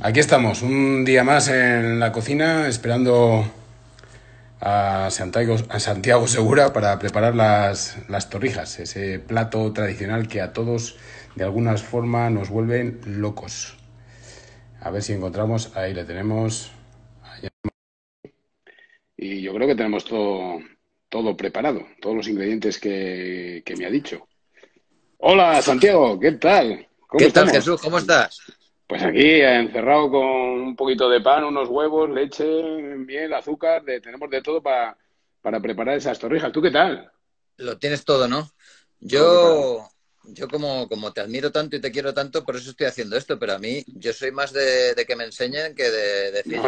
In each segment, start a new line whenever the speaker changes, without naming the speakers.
Aquí estamos, un día más en la cocina, esperando a Santiago, a Santiago Segura para preparar las, las torrijas, ese plato tradicional que a todos de alguna forma nos vuelven locos. A ver si encontramos, ahí le tenemos. Y yo creo que tenemos todo, todo preparado, todos los ingredientes que, que me ha dicho. Hola Santiago, ¿qué tal?
¿Cómo ¿Qué tal Jesús? ¿Cómo estás?
Pues aquí, encerrado con un poquito de pan, unos huevos, leche, miel, azúcar, de, tenemos de todo para, para preparar esas torrijas. ¿Tú qué tal?
Lo tienes todo, ¿no? Yo, yo como, como te admiro tanto y te quiero tanto, por eso estoy haciendo esto, pero a mí yo soy más de, que me enseñen que de decir.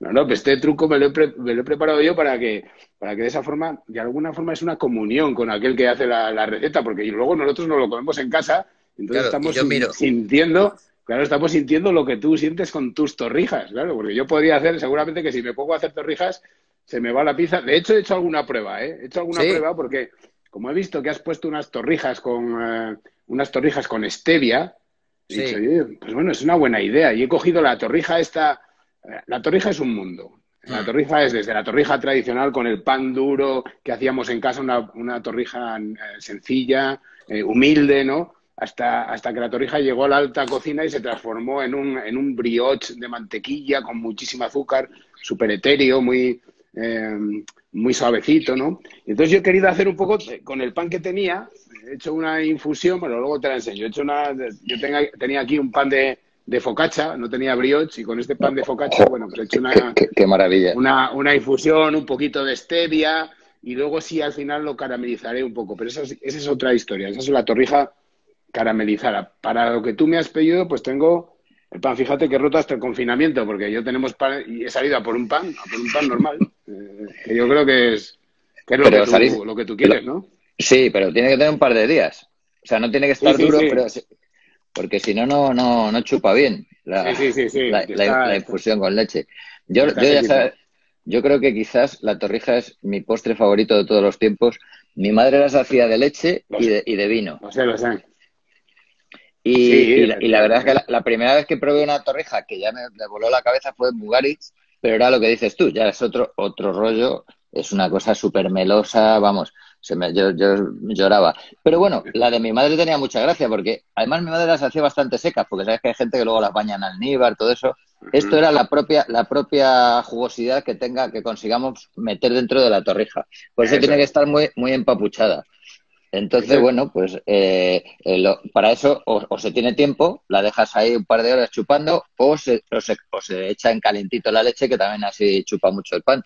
No, no, pues este truco me lo, he me lo, he preparado yo para que, para que de esa forma, de alguna forma es una comunión con aquel que hace la, receta, porque luego nosotros nos lo comemos en casa, entonces estamos sintiendo Claro, estamos sintiendo lo que tú sientes con tus torrijas, claro, porque yo podría hacer, seguramente que si me pongo a hacer torrijas, se me va la pizza. De hecho, he hecho alguna prueba, ¿eh? He hecho alguna prueba porque, como he visto que has puesto unas torrijas con, eh, unas torrijas con stevia, he dicho, pues bueno, es una buena idea. Y he cogido la torrija esta, eh, la torrija es un mundo. La mm. torrija es desde la torrija tradicional con el pan duro que hacíamos en casa, una, una torrija eh, sencilla, humilde, ¿no? Hasta, hasta que la torrija llegó a la alta cocina y se transformó en un, en un brioche de mantequilla con muchísimo azúcar, súper etéreo, muy, eh, muy suavecito, ¿no? entonces yo he querido hacer un poco, con el pan que tenía, he hecho una infusión, pero luego te la enseño. He hecho una, yo tenía aquí un pan de, de focaccia, no tenía brioche, y con este pan de focaccia, bueno, pues he hecho una...
Qué, maravilla.
Una, una infusión, un poquito de stevia, y luego sí al final lo caramelizaré un poco, pero esa es, esa es otra historia. Esa es la torrija caramelizada. Para lo que tú me has pedido, pues tengo el pan. Fíjate que he roto hasta el confinamiento, porque yo tenemos pan y he salido a por un pan, a por un pan normal, eh, que yo creo que es, lo, que tú, quieres, ¿no?
Sí, pero tiene que tener un par de días. O sea, no tiene que estar duro, pero porque si no, no, no, chupa bien la, la, infusión con leche. Yo, yo ya yo creo que quizás la torrija es mi postre favorito de todos los tiempos. Mi madre las hacía de leche y de, y de vino.
Lo sé, lo sé.
Y, la, verdad es que la, primera vez que probé una torrija que ya me, voló la cabeza fue en Bugaritz, pero era lo que dices tú, ya es otro, otro rollo, es una cosa súper melosa, vamos, se me, yo, yo lloraba. Pero bueno, la de mi madre tenía mucha gracia, porque además mi madre las hacía bastante secas, porque sabes que hay gente que luego las bañan al níbar, todo eso. Esto era la propia, la propia jugosidad que tenga, que consigamos meter dentro de la torrija. Por eso, eso. tiene que estar muy, muy empapuchada. Entonces, bueno, pues eh, eh, para eso o, se tiene tiempo, la dejas ahí un par de horas chupando o se, o se, echa en calentito la leche que también así chupa mucho el pan.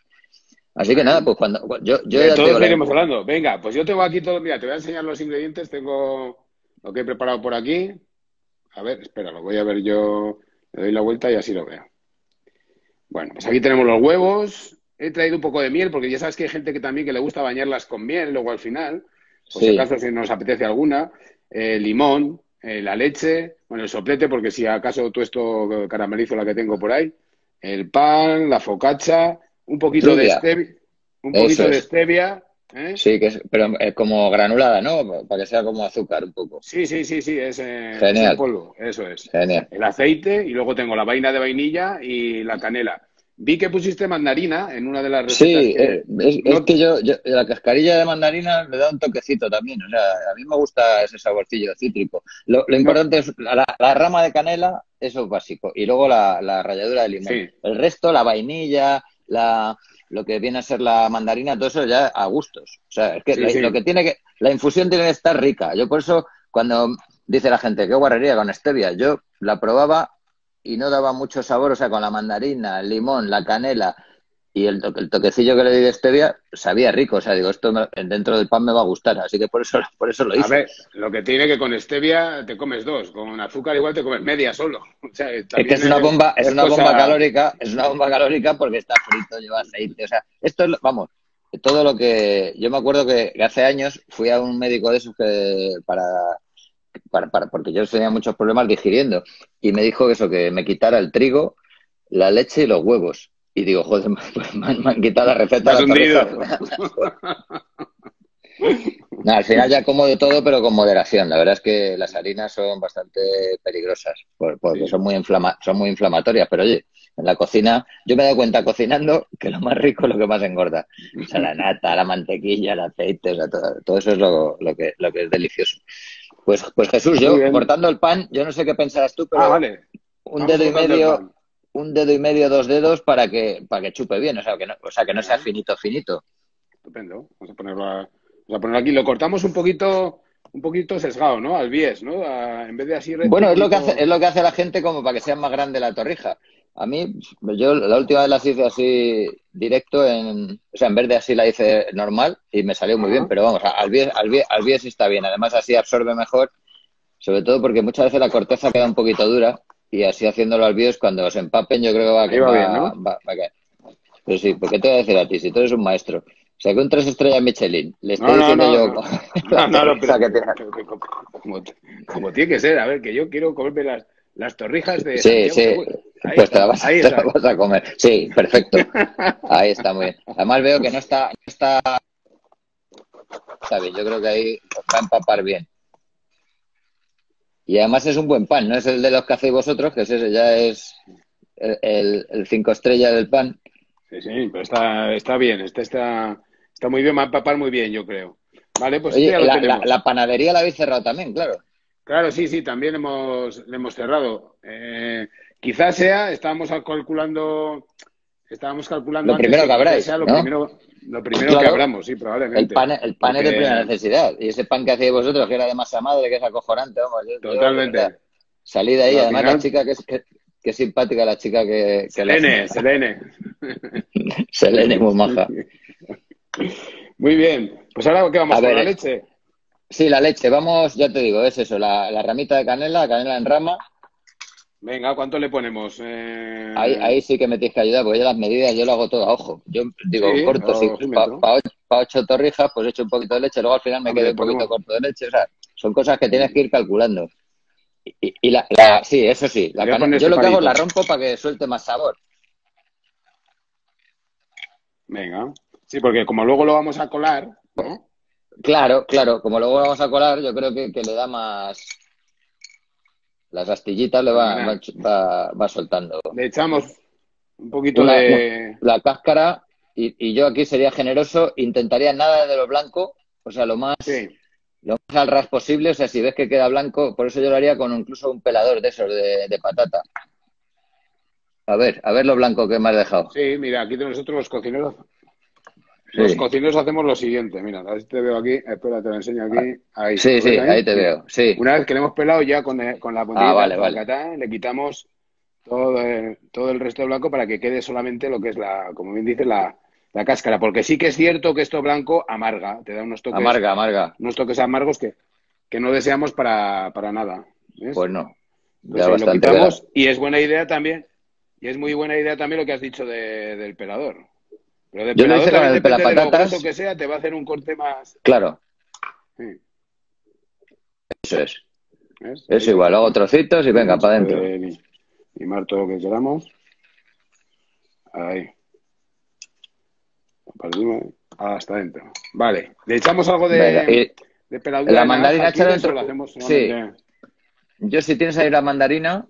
Así que nada, pues cuando yo, yo
ya todos hablando. Venga, pues yo tengo aquí todo, mira, te voy a enseñar los ingredientes, tengo lo que he preparado por aquí. A ver, espera, lo voy a ver yo, le doy la vuelta y así lo veo. Bueno, pues aquí tenemos los huevos. He traído un poco de miel porque ya sabes que hay gente que también que le gusta bañarlas con miel luego al final por si acaso si nos apetece alguna, eh, limón, eh, la leche, bueno, el soplete, porque si acaso tú esto caramelizo la que tengo por ahí, el pan, la focacha, un poquito de stevia, un poquito de stevia. ¿eh?
Sí, que es, pero como granulada, ¿no? Para que sea como azúcar un poco.
Sí, sí, sí, sí, es, es polvo, eso es.
Genial.
El aceite y luego tengo la vaina de vainilla y la canela. Vi que pusiste mandarina en una de las
recetas. Sí, eh, es, que yo, la cascarilla de mandarina le da un toquecito también. O sea, a mí me gusta ese saborcillo cítrico. Lo, importante es la, rama de canela, eso es básico. Y luego la, la ralladura de limón. El resto, la vainilla, la, lo que viene a ser la mandarina, todo eso ya a gustos. O sea, es que lo que tiene que, la infusión tiene que estar rica. Yo por eso, cuando dice la gente, qué guarrería con stevia, yo la probaba y no daba mucho sabor, o sea, con la mandarina, el limón, la canela y el, el toquecillo que le di de stevia, sabía rico, o sea, digo, esto dentro del pan me va a gustar, así que por eso, por eso lo hice.
A ver, lo que tiene que con stevia te comes dos, con azúcar igual te comes media solo. O sea,
es que es una bomba, es, una bomba calórica, es una bomba calórica porque está frito, lleva aceite, o sea, esto es, vamos, todo lo que yo me acuerdo que hace años fui a un médico de esos que para para, para, porque yo tenía muchos problemas digiriendo. Y me dijo eso, que me quitara el trigo, la leche y los huevos. Y digo, joder, me, han, quitado la receta. al final ya como de todo, pero con moderación. La verdad es que las harinas son bastante peligrosas porque son, muy inflama son muy inflamatorias. Pero oye, en la cocina, yo me he dado cuenta cocinando que lo más rico es lo que más engorda. O sea, la nata, la mantequilla, el aceite, o sea, todo, eso es lo, lo, que, lo que es delicioso. Pues, pues Jesús, yo cortando el pan, yo no sé qué pensarás tú, pero
ah,
un dedo y medio, un dedo y medio, dos dedos para que, para que chupe bien, o sea, que no, o sea, que no sea finito, finito.
Estupendo. Vamos a ponerlo, vamos a ponerlo aquí. Lo cortamos un poquito, un poquito sesgado, ¿no? Al bies, ¿no? en vez de así.
Bueno, es lo que hace, es lo que hace la gente como para que sea más grande la torrija. A mí, yo la última vez la hice así directo, en, o sea, en vez de así la hice normal y me salió muy bien, pero vamos, al bies, al, bies, al bies está bien. Además, así absorbe mejor, sobre todo porque muchas veces la corteza queda un poquito dura y así haciéndolo al bies, cuando se empapen, yo creo que va, a
va, bien, ¿no?
va, va a caer. Pero sí, porque te voy a decir a ti, si tú eres un maestro sea, con tres estrellas Michelin. Le estoy diciendo yo.
No, no, no, pero, como, tiene que ser, a ver, que yo quiero comerme las, las torrijas de.
Sí, sí. pues te, la vas, te la vas, a comer. Sí, perfecto. Ahí está muy bien. Además veo que no está, no está. Está bien, yo creo que ahí va a empapar bien. Y además es un buen pan, no es el de los que hacéis vosotros, que ese ya es el, el cinco estrellas del pan.
Sí, sí, pero está, está bien, este está, Está muy bien, va a empapar muy bien, yo creo. Vale, pues
ya lo la, La, panadería la habéis cerrado también, claro.
Claro, sí, sí, también hemos, le hemos cerrado. Eh, quizás sea, estábamos calculando, estábamos calculando.
Lo primero que abráis.
Sea lo primero, lo primero que abramos, sí, probablemente.
El pan, el pan es de primera necesidad. Y ese pan que hacéis vosotros, que era de masa madre, que es acojonante, vamos.
Totalmente.
salí de ahí, además la chica que es, que, simpática, la chica que.
Selene, Selene.
Selene, muy maja.
Muy bien. Pues ahora, ¿qué vamos a, ver, la leche?
Sí, la leche. Vamos, ya te digo, es eso, la, ramita de canela, canela en rama.
Venga, ¿cuánto le ponemos? Eh,
ahí, sí que me tienes que ayudar, porque yo las medidas yo lo hago todo a ojo. Yo digo, corto, sí, para ocho, torrijas, pues echo un poquito de leche, luego al final me quedo un poquito corto de leche. O sea, son cosas que tienes que ir calculando. Y, la, sí, eso sí. La yo lo que hago la rompo para que suelte más sabor.
Venga. Sí, porque como luego lo vamos a colar, ¿no?
Claro, claro, como luego vamos a colar, yo creo que, le da más. Las astillitas le va, va, soltando.
Le echamos un poquito de.
La cáscara, y, yo aquí sería generoso, intentaría nada de lo blanco, o sea, lo más. Lo más al ras posible, o sea, si ves que queda blanco, por eso yo lo haría con incluso un pelador de esos de, de patata. A ver, a ver lo blanco que me has dejado.
Sí, mira, aquí tenemos nosotros los cocineros los cocineros hacemos lo siguiente, mira, a ver si te veo aquí, espera, te lo enseño aquí, ahí.
Sí, sí, ahí? te veo, sí.
Una vez que le hemos pelado ya con, con la
puntilla ah, vale,
le quitamos todo, eh, todo el resto de blanco para que quede solamente lo que es la, como bien dice, la, la cáscara, porque sí que es cierto que esto blanco amarga, te da unos toques.
Amarga, amarga.
Unos toques amargos que, que no deseamos para, para nada.
Pues no.
Ya lo quitamos y es buena idea también, y es muy buena idea también lo que has dicho de, del pelador.
Pero Yo lo hice con el pelapatatas.
que sea, te va a hacer un corte más.
Claro. Sí. Eso es. ¿Ves? Es igual, hago trocitos y venga, para adentro.
Limar todo lo que queramos. Ahí. Hasta adentro. Vale. ¿Le echamos algo de, de peladura?
La mandarina hecha dentro. sí. Yo si tienes ahí la mandarina,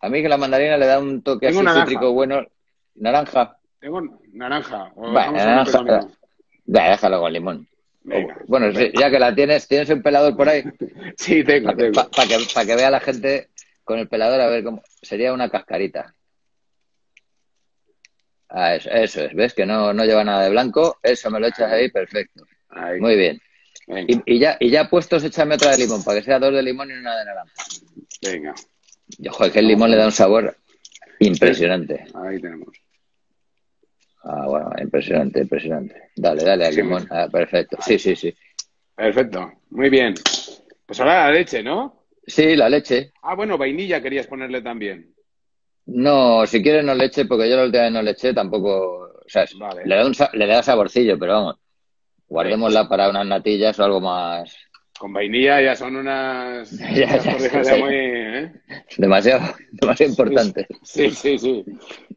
a mí que la mandarina le da un toque así cítrico bueno. Naranja.
Tengo naranja. O
naranja. déjalo con limón. bueno, ya que la tienes, ¿tienes un pelador por ahí?
sí, tengo.
Para que, que, que, vea la gente con el pelador a ver cómo. Sería una cascarita. Ah, eso, es, ¿ves? Que no, no lleva nada de blanco. Eso me lo echas ahí, perfecto. Muy bien. Y, ya, y ya puestos, échame otra de limón, para que sea dos de limón y una de naranja.
Venga.
Y ojo, que el limón le da un sabor impresionante.
Ahí tenemos.
Ah, bueno, impresionante, impresionante. Dale, dale al limón. Ah, perfecto. Sí, sí, sí.
Perfecto. Muy bien. Pues ahora la leche, ¿no?
Sí, la leche.
Ah, bueno, vainilla querías ponerle también.
No, si quieres no leche, porque yo la última vez no le eché, tampoco. O sea, le, da un, le da saborcillo, pero vamos. Guardémosla para unas natillas o algo más.
Con vainilla ya son unas,
ya, ya, muy, ¿eh? demasiado, demasiado importante.
Sí, sí, sí.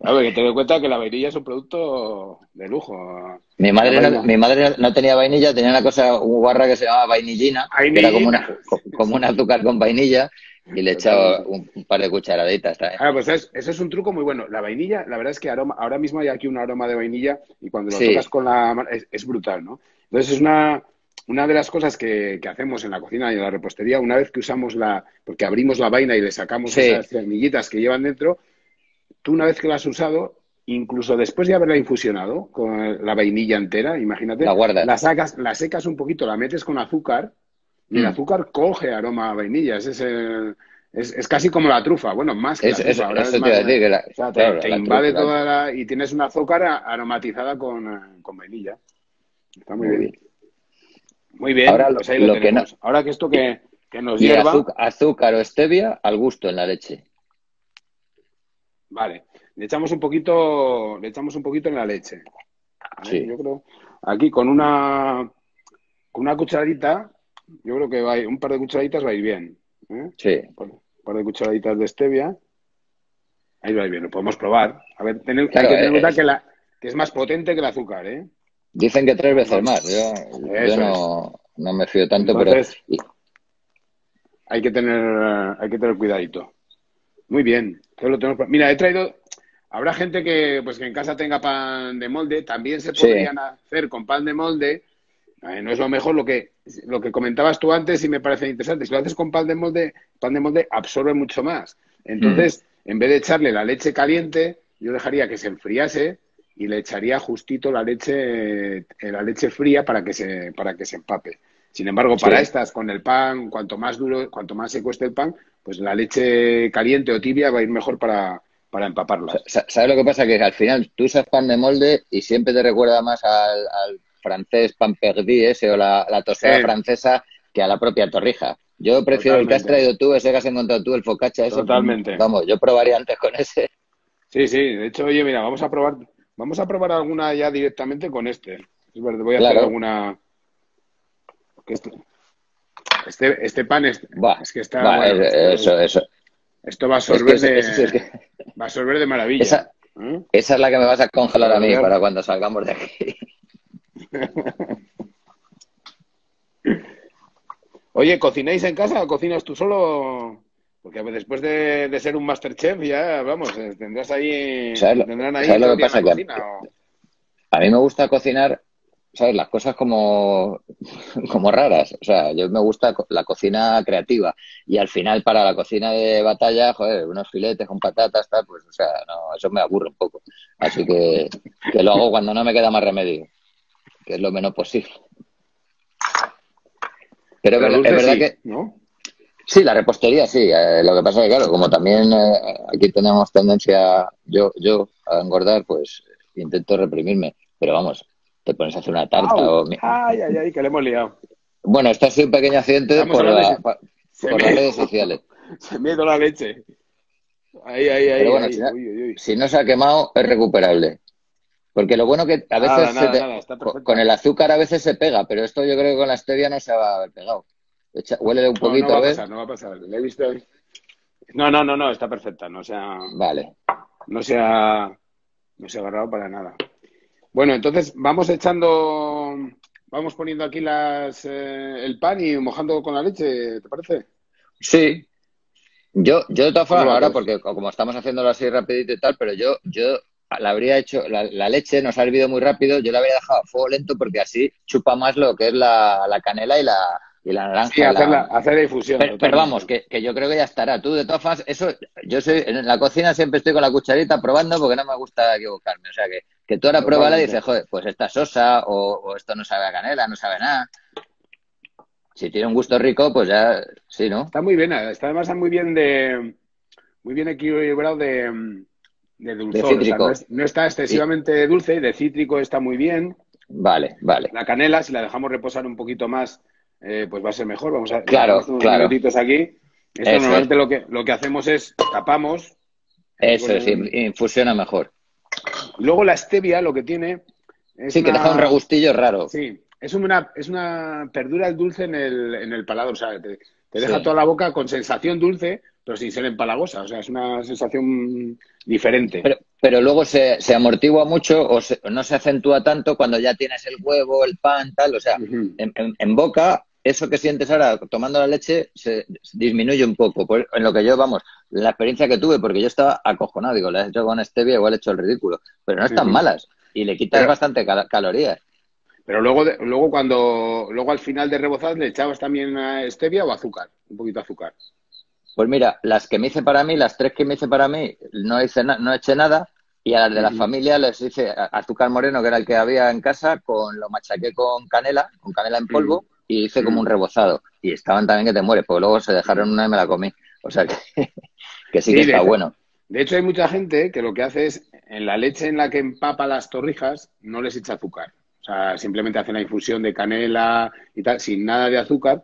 A ver, que te doy cuenta que la vainilla es un producto de lujo.
Mi madre, no, mi madre no tenía vainilla, tenía una cosa, un guarra que se llamaba vainillina, que era como, una, como un azúcar con vainilla y le echaba un, par de cucharaditas también.
Ah, pues ese es un truco muy bueno. La vainilla, la verdad es que aroma, ahora mismo hay aquí un aroma de vainilla y cuando lo tocas con la mano es, brutal, ¿no? Entonces es una, una de las cosas que, hacemos en la cocina y en la repostería, una vez que usamos la, porque abrimos la vaina y le sacamos esas semillitas que llevan dentro, tú una vez que la has usado, incluso después de haberla infusionado con la vainilla entera, imagínate,
la
la sacas, la secas un poquito, la metes con azúcar y el mm. azúcar coge aroma a vainilla. Es, es, casi como la trufa. Bueno, más que la trufa. Ahora te, invade toda la... Y tienes una azúcar aromatizada con, con vainilla. Está muy, bien. Muy bien. Ahora, pues lo, que Ahora que esto que, que nos lleva...
Azúcar, o stevia al gusto en la leche.
Vale. Le echamos un poquito, le echamos un poquito en la leche. Sí. Yo creo, aquí con una, con una cucharadita yo creo que va un par de cucharaditas va a ir bien. ¿eh?
Sí.
Un par, de cucharaditas de stevia. Ahí va a ir bien, lo podemos probar. A ver, tener, hay que tener en cuenta que, la, que es más potente que el azúcar, ¿eh?
Dicen que tres veces más. Yo, no, no, me fío tanto, pero.
Hay que tener, hay que tener cuidadito. Muy bien. Mira, he traído. Habrá gente que, pues, que en casa tenga pan de molde. También se podrían hacer con pan de molde eh, no es lo mejor lo que, lo que comentabas tú antes y me parece interesante. Si lo haces con pan de molde, pan de molde absorbe mucho más. Entonces, mm. en vez de echarle la leche caliente, yo dejaría que se enfriase y le echaría justito la leche, eh, la leche fría para que se, para que se empape. Sin embargo, para estas, con el pan, cuanto más duro, cuanto más se cueste el pan, pues la leche caliente o tibia va a ir mejor para, para empaparla.
¿Sabes lo que pasa? Que al final tú usas pan de molde y siempre te recuerda más al francés Pamperdi ese o la, la tostada francesa que a la propia torrija. Yo prefiero el que has traído tú, ese que has encontrado tú, el focaccia ese.
Totalmente.
Vamos, yo probaría antes con ese.
Sí, sí. De hecho, oye, mira, vamos a probar, vamos a probar alguna ya directamente con este. Es verdad, voy a hacer alguna. Este, este, este, pan es, es que está.
eso, eso.
Esto va a absorber de, va a absorber de maravilla.
Esa, ¿eh? esa, es la que me vas a congelar a mí para cuando salgamos de aquí.
Oye, ¿cocináis en casa o cocinas tú solo? Porque después de, ser un Masterchef, ya, vamos, eh, tendrás ahí. tendrán ahí
lo que pasa? a, mí me gusta cocinar, ¿sabes? Las cosas como, como raras. O sea, yo me gusta la cocina creativa. Y al final, para la cocina de batalla, joder, unos filetes con patatas, tal, pues, o sea, no, eso me aburre un poco. Así que, que lo hago cuando no me queda más remedio que es lo menos posible. Pero, es verdad que... ¿no? Sí, la repostería sí. Eh, lo que pasa es que, claro, como también eh, aquí tenemos tendencia yo, yo a engordar, pues intento reprimirme. Pero vamos, te pones a hacer una tarta o...
Ay, ay, ay, que le hemos liado.
Bueno, esto ha sido un pequeño accidente por, las redes sociales.
Se me ha ido la leche. Ahí, ahí, ahí. Pero
bueno, si no se ha quemado, es recuperable. Porque lo bueno que a veces con el azúcar a veces se pega, pero esto yo creo que con la stevia no se va a haber pegado. Huele un poquito,
no,
va
a pasar, no va a pasar. he visto. No, no, no, no, está perfecta. No se ha.
Vale.
No se ha. No se ha agarrado para nada. Bueno, entonces vamos echando. Vamos poniendo aquí las, eh, el pan y mojando con la leche, ¿te parece?
Sí. Yo, yo de todas formas, ahora, porque como estamos haciéndolo así rapidito y tal, pero yo, yo la habría hecho, la, leche nos ha hervido muy rápido, yo la habría dejado a fuego lento porque así chupa más lo que es la, canela y la, y la naranja.
Sí, hacer, la, hacer difusión.
Pero, vamos, que, yo creo que ya estará. Tú, de todas formas, eso, yo soy, en la cocina siempre estoy con la cucharita probando porque no me gusta equivocarme. O sea, que, que tú ahora pruébala y dices, joder, pues esta sosa o, esto no sabe a canela, no sabe nada. Si tiene un gusto rico, pues ya, sí, ¿no?
Está muy bien, está además muy bien de, muy bien equilibrado de de dulzor. no, está excesivamente dulce, de cítrico está muy bien.
Vale, vale.
La canela, si la dejamos reposar un poquito más, eh, pues va a ser mejor. Vamos a
claro, unos claro.
minutitos aquí. Esto normalmente lo que, lo que hacemos es tapamos.
Eso es, infusiona mejor.
Luego la stevia lo que tiene
sí, que deja un regustillo raro.
Sí, es una, es una perdura el dulce en el, en el paladar, o sea, te, deja toda la boca con sensación dulce, pero sin ser empalagosa, o sea, es una sensación diferente.
Pero, pero luego se, se amortigua mucho o no se acentúa tanto cuando ya tienes el huevo, el pan, tal, o sea, en, en, boca eso que sientes ahora tomando la leche se disminuye un poco. Pues, en lo que yo, vamos, la experiencia que tuve, porque yo estaba acojonado, digo, le he hecho con stevia, igual he hecho el ridículo, pero no están malas y le quitas bastante calorías.
Pero luego, luego cuando, luego al final de rebozar, ¿le echabas también stevia o azúcar? Un poquito de azúcar.
Pues mira, las que me hice para mí, las tres que me hice para mí, no hice no eché nada, y a las de la familia les hice azúcar moreno, que era el que había en casa, con lo machaqué con canela, con canela en polvo, y hice como un rebozado. Y estaban también que te mueres, porque luego se dejaron una y me la comí. O sea que, que sí, que está bueno.
De hecho, hay mucha gente que lo que hace es, en la leche en la que empapa las torrijas, no les echa azúcar. O sea, simplemente hacen la infusión de canela y tal, sin nada de azúcar,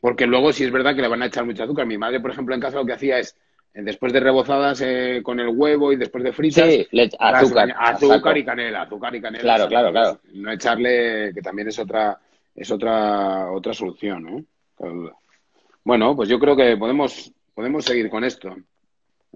porque luego sí es verdad que le van a echar mucho azúcar. Mi madre, por ejemplo, en casa lo que hacía es, eh, después de rebozadas eh, con el huevo y después de fritas,
sí, azúcar,
azúcar y canela, azúcar y canela.
Claro, claro, claro.
No echarle, que también es otra es otra, otra solución, ¿eh? Bueno, pues yo creo que podemos, podemos seguir con esto.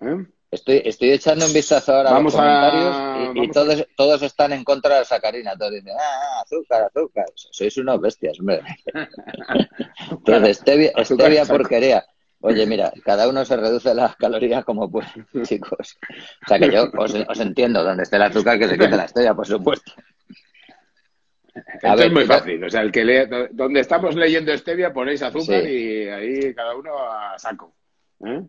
¿eh?
Estoy, estoy echando un vistazo ahora a los comentarios y, todos, todos están en contra de la sacarina. Todos dicen, ah, azúcar, azúcar. Sois unos bestias, hombre. Entonces, stevia, stevia porquería. Oye, mira, cada uno se reduce las calorías como puede, chicos. O sea que yo os, os entiendo, donde esté el azúcar que se quite la stevia, por supuesto.
Esto es muy fácil. O sea, el que lee, donde estamos leyendo Stevia ponéis azúcar y ahí cada uno a saco. ¿eh?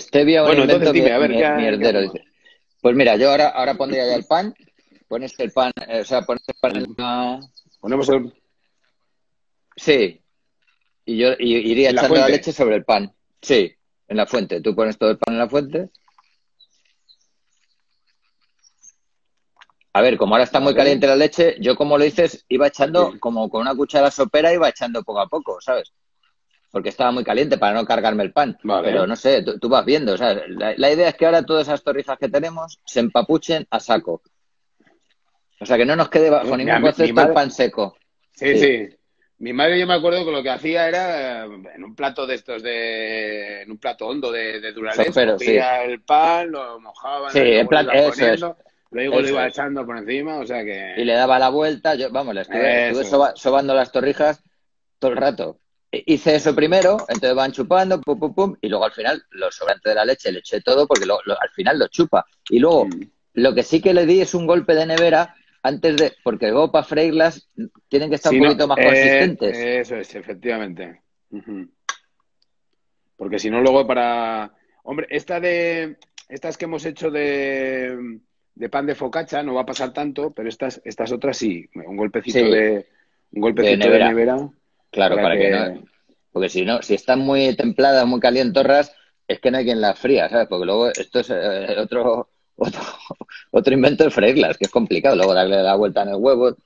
Stevia o bueno, entonces dime, a ver, mierdero, dice. Pues mira, yo ahora, ahora pondría ya el pan. Pones el pan, eh, o sea, pones el pan en una...
Ponemos el...
Sí. Y yo iría echando la leche sobre el pan. Sí, en la fuente. Tú pones todo el pan en la fuente A ver, como ahora está muy caliente la leche, yo como lo dices, iba echando como con una cuchara sopera, iba echando poco a poco, ¿sabes? Porque estaba muy caliente para no cargarme el pan. Pero no sé, tú, vas viendo, o sea, la, idea es que ahora todas esas torrijas que tenemos se empapuchen a saco. O sea, que no nos quede bajo ningún concepto el pan seco.
Sí, sí, Mi madre yo me acuerdo que lo que hacía era en un plato de estos de en un plato hondo de, de cogía el pan, lo mojaba,
sí, en plan, eso es.
Luego lo iba echando por encima, o sea que...
Y le daba la vuelta, yo, vamos, le estuve, sobando las torrijas todo el rato. Hice eso primero, entonces van chupando, pum, pum, pum, y luego al final, lo sobrante de la leche le eché todo porque al final lo chupa. Y luego, mm. lo que sí que le di es un golpe de nevera antes de, porque luego para freírlas tienen que estar un poquito más consistentes.
Eso es, efectivamente. Porque si no, luego para... Hombre, esta de... Estas que hemos hecho de de pan de focacha no va a pasar tanto, pero estas, estas otras sí, un golpecito de un golpecito de nevera.
Claro, para, que... no. Porque si no, si están muy templadas, muy calientorras, es que no hay quien las fría, ¿sabes? Porque luego esto es eh, otro, otro, otro invento de freírlas, que es complicado. Luego darle la vuelta en el huevo.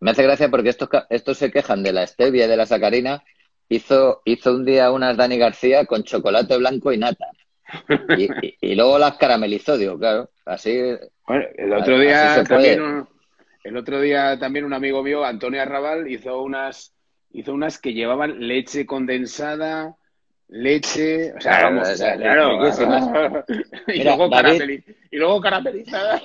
Me hace gracia porque estos, estos se quejan de la stevia y de la sacarina. Hizo, hizo un día unas Dani García con chocolate blanco y nata. Y, luego las caramelizó, digo, claro, así.
el otro día también un, el otro día también un amigo mío, Antonio Arrabal, hizo unas hizo unas que llevaban leche condensada, leche, o sea, vamos, claro, y, luego y luego caramelizada.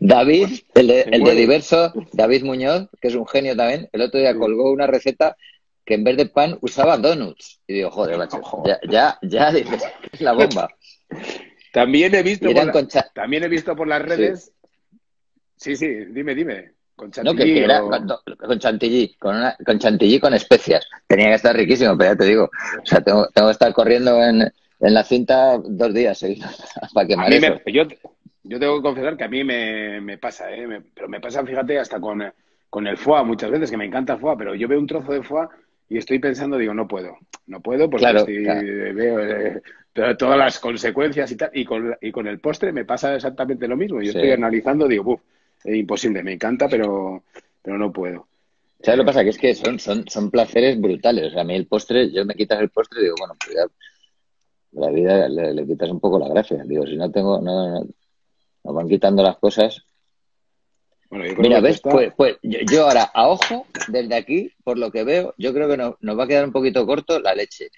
David, el de, el de diverso, David Muñoz, que es un genio también, el otro día colgó una receta que en vez de pan usaba donuts. Y digo, joder, macho, ya, ya, ya es la bomba.
También he visto, por también he visto por las redes. Sí, sí, dime, dime.
Con chantilly. No, que, era con, chantilly, con, una, con chantilly con especias. Tenía que estar riquísimo, pero ya te digo. O sea, tengo, tengo que estar corriendo en, en la cinta dos días seguidos para que
me, yo, yo tengo que confesar que a mí me, me pasa, ¿eh? pero me pasa, fíjate, hasta con, con el foie muchas veces, que me encanta el foie, pero yo veo un trozo de foie y estoy pensando, digo, no puedo, no puedo porque veo eh, todas las consecuencias y tal, y con, y con el postre me pasa exactamente lo mismo. Yo estoy analizando, digo, Buf, es imposible, me encanta, pero, pero no puedo.
¿Sabes lo que pasa? Que es que son, son, son placeres brutales. O sea, a mí el postre, yo me quitas el postre y digo, bueno, pues ya la vida le, quitas un poco la gracia. Digo, si no tengo, no, no, nos van quitando las cosas. Mira, ves, pues, pues yo ahora, a ojo, desde aquí, por lo que veo, yo creo que nos, va a quedar un poquito corto la leche.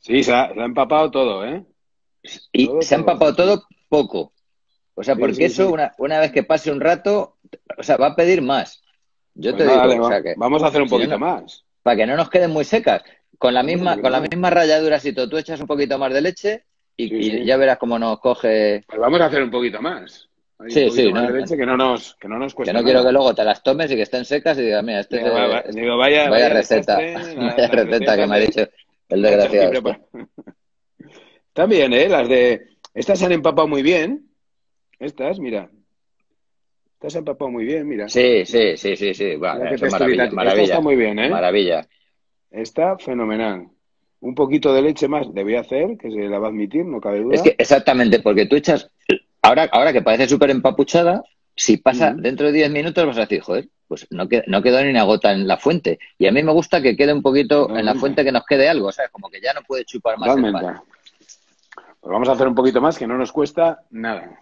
Sí, se ha, empapado todo, ¿eh?
Y se ha empapado todo poco. O sea, porque eso, Una, una vez que pase un rato, o sea, va a pedir más. Yo pues te digo, o sea que,
vamos a hacer un poquito más.
Para que no nos queden muy secas. Con la misma, con la misma ralladura, si tú, echas un poquito más de leche y, ya verás cómo nos coge.
Pues vamos a hacer un poquito más.
sí, sí,
no, leche que no nos, que no nos cuesta.
Que no quiero que luego te las tomes y que estén secas y digas, mira, este
es, digo, vaya,
vaya, receta, vaya receta que me ha dicho el desgraciado. Este.
También, ¿eh? Las de. Estas se han empapado muy bien. Estas, mira. Han empapado muy bien, mira.
Sí, sí, sí, sí, sí. maravilla, maravilla.
está muy bien, ¿eh?
Maravilla.
Está fenomenal. Un poquito de leche más debía hacer, que se la va a admitir, no cabe duda.
Es que exactamente, porque tú echas. Ahora, ahora que parece súper empapuchada, si pasa dentro de 10 minutos vas a decir, joder, pues no, no quedó ni una gota en la fuente. Y a mí me gusta que quede un poquito en la fuente que nos quede algo, sea, como que ya no puede chupar más el pan.
Pues vamos a hacer un poquito más, que no nos cuesta nada.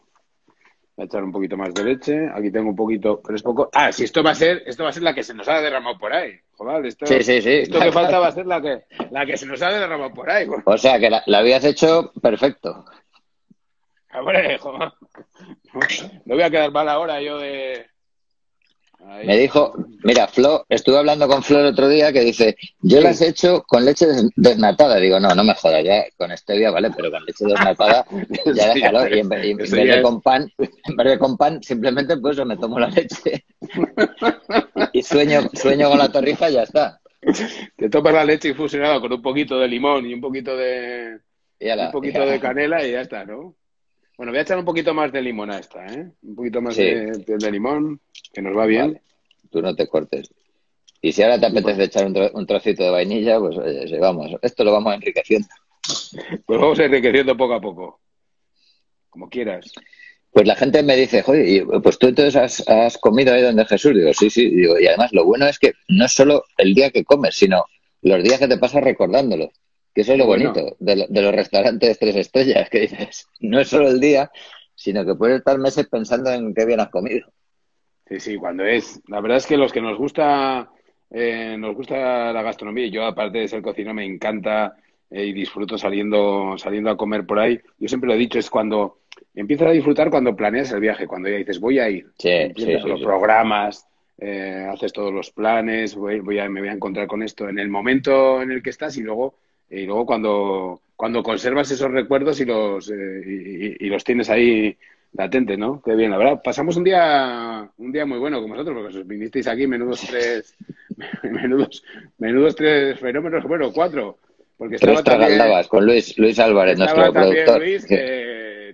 Voy a echar un poquito más de leche. Aquí tengo un poquito, pero es poco. Ah, si esto va a ser, esto va a ser la que se nos ha derramado por ahí. Joder, esto,
sí, sí, sí.
Esto que falta va a ser la que, la que se nos ha derramado por ahí.
O sea, que la, habías hecho perfecto.
Hombre, joder. No voy a quedar mal ahora yo de,
me dijo, mira, Flo, estuve hablando con Flo el otro día que dice, yo las he hecho con leche desnatada. Digo, no, no me jodas, ya con stevia, vale, pero con leche desnatada ya déjalo. Y en, vez, de con pan, en vez de con pan, simplemente pues me tomo la leche. y sueño, sueño con la torrija y ya está.
Te tomas la leche infusionada con un poquito de limón y un poquito de, un poquito de canela y ya está, ¿no? Bueno, voy a echar un poquito más de limón a esta, ¿eh? Un poquito más de, limón, que nos va bien.
Tú no te cortes. Y si ahora te apetece echar un, trocito de vainilla, pues vamos, esto lo vamos enriqueciendo.
Pues vamos enriqueciendo poco a poco. Como quieras.
Pues la gente me dice, joder, pues tú entonces has, comido ahí donde Jesús. Digo, sí, sí. Digo, y además lo bueno es que no es solo el día que comes, sino los días que te pasas recordándolo. Que eso es lo bonito de, los restaurantes tres estrellas, que dices, no es solo el día, sino que puedes estar meses pensando en qué bien has comido.
Sí, sí, cuando es. La verdad es que los que nos gusta, eh, nos gusta la gastronomía, y yo aparte de ser cocinero me encanta eh, y disfruto saliendo, saliendo a comer por ahí. Yo siempre lo he dicho, es cuando empiezas a disfrutar cuando planeas el viaje, cuando ya dices voy a ir,
sí,
los programas, eh, haces todos los planes, voy, voy a, me voy a encontrar con esto en el momento en el que estás y luego y luego cuando, cuando conservas esos recuerdos y los, eh, y, los tienes ahí latentes, ¿no? Qué bien, la verdad. Pasamos un día, un día muy bueno con vosotros, porque os vinisteis aquí menudos tres, menudos, menudos tres fenómenos, bueno, cuatro. Porque estaba también,
con Luis, Luis Álvarez, nuestro productor.
Luis,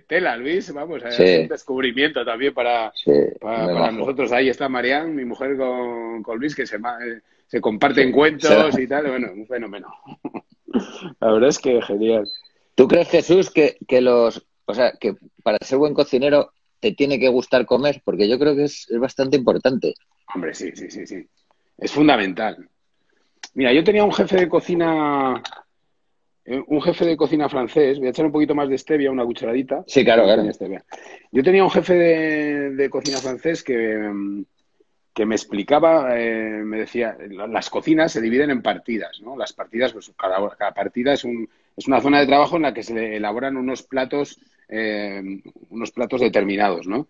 tela, Luis, vamos, es un descubrimiento también para, para, nosotros. Ahí está Marián, mi mujer con, con Luis, que se, eh, se comparten cuentos y tal, bueno, un fenómeno. La verdad es que genial.
¿Tú crees, Jesús, que, que los, o sea, que para ser buen cocinero te tiene que gustar comer? Porque yo creo que es, bastante importante.
Hombre, sí, sí, sí, sí. Es fundamental. Mira, yo tenía un jefe de cocina, eh, un jefe de cocina francés. Voy a echar un poquito más de stevia, una cucharadita.
Sí, claro, claro.
Yo tenía un jefe de, de cocina francés que, mm, que me explicaba, eh, me decía, las cocinas se dividen en partidas, ¿no? Las partidas, pues cada, partida es, un, es una zona de trabajo en la que se elaboran unos platos, eh, unos platos determinados, ¿no?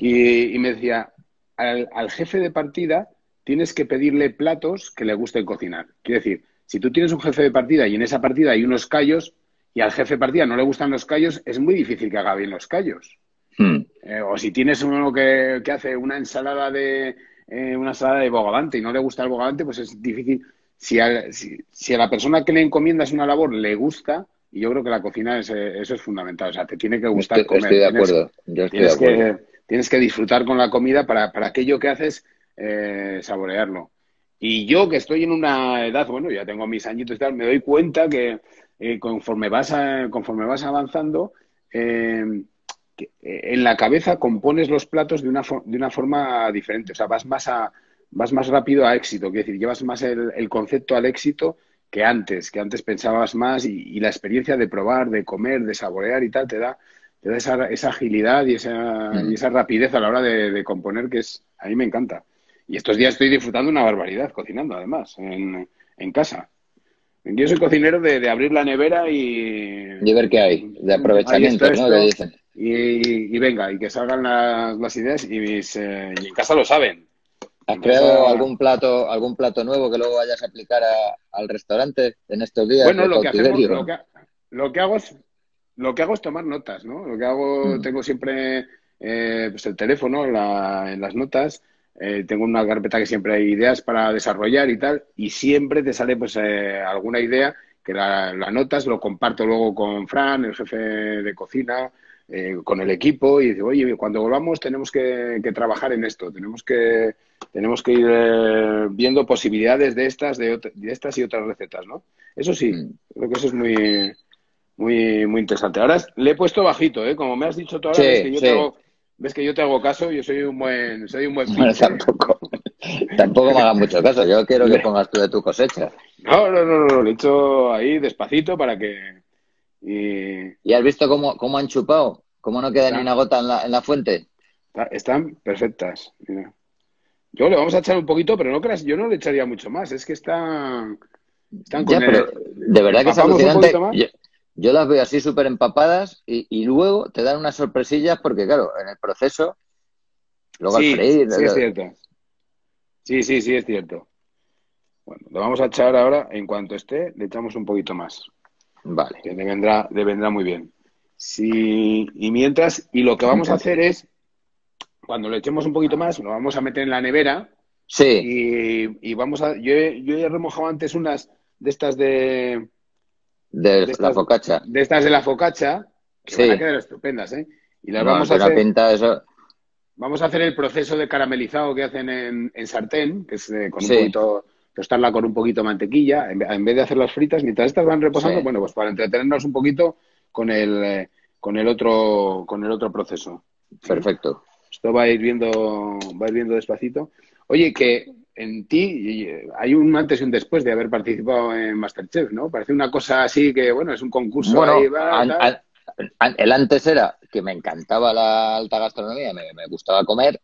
y, me decía, al, jefe de partida tienes que pedirle platos que le gusten cocinar. Quiere decir, si tú tienes un jefe de partida y en esa partida hay unos callos y al jefe de partida no le gustan los callos, es muy difícil que haga bien los callos. Eh, o si tienes uno que hace una ensalada de, eh, una ensalada de bogavante y no le gusta el bogavante, pues es difícil. Si a, si, a la persona que le encomiendas una labor le gusta, y yo creo que la cocina es, eh, eso es fundamental. O sea, te tiene que gustar comer.
Estoy de acuerdo.
tienes, Que, tienes que disfrutar con la comida para, para aquello que haces, eh, saborearlo. Y yo que estoy en una edad, bueno, ya tengo mis añitos y tal, me doy cuenta que conforme, vas conforme vas avanzando, eh, en la cabeza compones los platos de una, de una forma diferente. O sea, vas más, a, vas más rápido a éxito. Quiero decir, llevas más el, concepto al éxito que antes, que antes pensabas más y, la experiencia de probar, de comer, de saborear y tal, te da, te da esa, esa agilidad y esa, y esa rapidez a la hora de, componer que es, a mí me encanta. Y estos días estoy disfrutando una barbaridad cocinando, además, en, en casa. Yo soy cocinero de, abrir la nevera y...
Y ver qué hay, de aprovechamiento, ¿no? dicen.
Y, venga, y que salgan las, las ideas y, eh, y en casa lo saben.
¿Has creado algún plato algún plato nuevo que luego vayas a aplicar al restaurante en estos días?
Bueno, lo que, hacemos, lo que, hago es lo que hago es tomar notas, ¿no? Lo que hago, mm. tengo siempre eh, pues el teléfono en las notas, eh, tengo una carpeta que siempre hay ideas para desarrollar y tal, y siempre te sale pues eh, alguna idea que la, la, notas, lo comparto luego con Fran, el jefe de cocina, eh, con el equipo y dice, oye, cuando volvamos tenemos que, trabajar en esto, tenemos que, tenemos que ir eh, viendo posibilidades de estas, de, estas y otras recetas, ¿no? Eso sí, mm. creo que eso es muy, muy, muy interesante. Ahora le he puesto bajito, ¿eh? Como me has dicho toda ves, que yo te hago, ves que yo te hago caso, yo soy un buen, soy un buen
tampoco, tampoco me hagas mucho caso, yo quiero que pongas tú de tu cosecha.
No, no, no, no, lo he hecho ahí despacito para que y,
has visto cómo, cómo han chupado? ¿Cómo no queda ni una gota en la, en la fuente?
Están perfectas. Yo le vamos a echar un poquito, pero no creas, yo no le echaría mucho más. Es que están, están
con de verdad que es alucinante. Yo, las veo así súper empapadas y, luego te dan unas sorpresillas porque, claro, en el proceso, luego
sí,
al freír...
Sí, es cierto. Sí, sí, sí, es cierto. Bueno, lo vamos a echar ahora. En cuanto esté, le echamos un poquito más.
Vale.
Que le vendrá, le vendrá muy bien. Sí, y mientras, y lo que vamos a hacer es, cuando le echemos un poquito más, lo vamos a meter en la nevera.
Sí.
Y, vamos a. Yo he, yo he remojado antes unas de estas de.
De, la focacha.
De estas de la focacha, que van a quedar estupendas, ¿eh? Y las vamos a
hacer. Pinta eso...
Vamos a hacer el proceso de caramelizado que hacen en, en sartén, que es eh, con un poquito tostarla con un poquito de mantequilla, en vez de hacer las fritas, mientras estas van reposando, bueno, pues para entretenernos un poquito con el, eh, con el otro, con el otro proceso.
Perfecto.
Esto va a ir viendo, va a ir viendo despacito. Oye, que en ti hay un antes y un después de haber participado en Masterchef, ¿no? Parece una cosa así que, bueno, es un concurso.
Bueno, el antes era que me encantaba la alta gastronomía, me gustaba comer,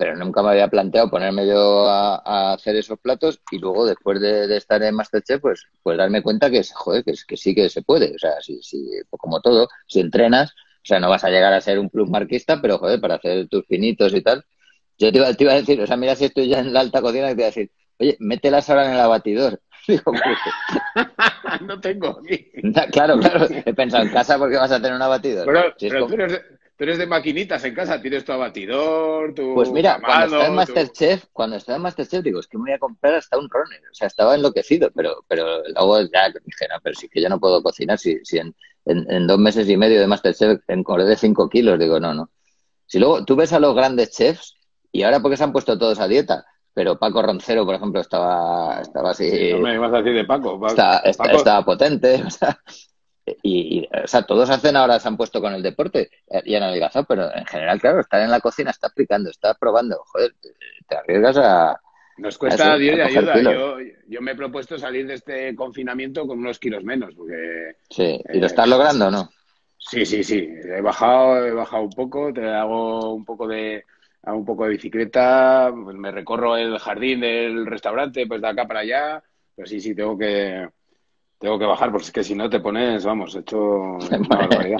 pero nunca me había planteado ponerme yo a, hacer esos platos y luego después de, estar en Masterchef pues pues darme cuenta que joder que, que sí que se puede o sea si, si pues como todo si entrenas o sea no vas a llegar a ser un plus marquista pero joder para hacer tus finitos y tal yo te iba, te iba a decir o sea mira si estoy ya en la alta cocina y te iba a decir oye mételas ahora en el abatidor
no tengo aquí.
Claro, claro. He pensado en casa porque vas a tener un abatidor.
Pero, tú eres de maquinitas en casa, tienes tu abatidor, tu.
Pues mira, cuando estaba en Masterchef, cuando estaba en Masterchef, digo, es que me voy a comprar hasta un runner. O sea, estaba enloquecido, pero, pero luego ya dije, no, pero sí que yo no puedo cocinar. Si, si en, en, dos meses y medio de Masterchef engordé cinco kilos, digo, no, no. Si luego tú ves a los grandes chefs, y ahora porque se han puesto todos a dieta, pero Paco Roncero, por ejemplo, estaba, estaba así.
no me vas a decir de Paco.
Estaba, potente. O sea, y, o sea, todos hacen ahora se han puesto con el deporte y han adelgazado, pero en general, claro, estar en la cocina, está aplicando, está probando, joder, te arriesgas a.
Nos cuesta Dios de ayuda. Yo, yo, me he propuesto salir de este confinamiento con unos kilos menos, porque.
Sí, ¿y lo estás logrando o no?
Sí, sí, sí. He bajado, he bajado un poco, te hago un poco de hago un poco de bicicleta, pues me recorro el jardín del restaurante, pues de acá para allá, pero sí, sí, tengo que tengo que bajar, porque es que si no te pones, vamos, hecho una barbaridad.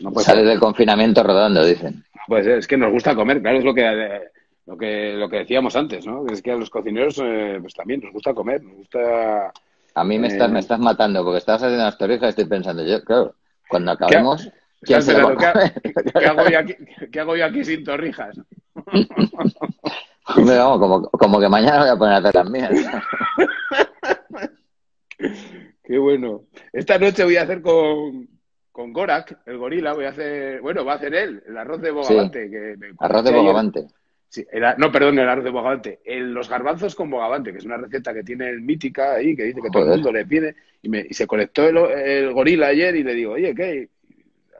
No Sales del confinamiento rodando, dicen.
Pues es que nos gusta comer, claro, es lo que lo que lo que decíamos antes, ¿no? Es que a los cocineros eh, pues también nos gusta comer, nos gusta
a mí me estás me eh, estás matando porque estás haciendo las torrijas y estoy pensando yo, claro, cuando acabemos ¿qué,
hago yo aquí, ¿qué, hago yo aquí, sin torrijas?
como, como que mañana voy a poner a hacer las mías.
Qué bueno. Esta noche voy a hacer con, con Gorak, el gorila, voy a hacer, bueno, va a hacer él, el arroz de bogavante. Que
arroz de bogavante.
Sí, no, perdón, el arroz de bogavante. los garbanzos con bogavante, que es una receta que tiene el mítica ahí, que dice que todo el mundo le pide. Y, me, y se conectó el, gorila ayer y le digo, oye, ¿qué?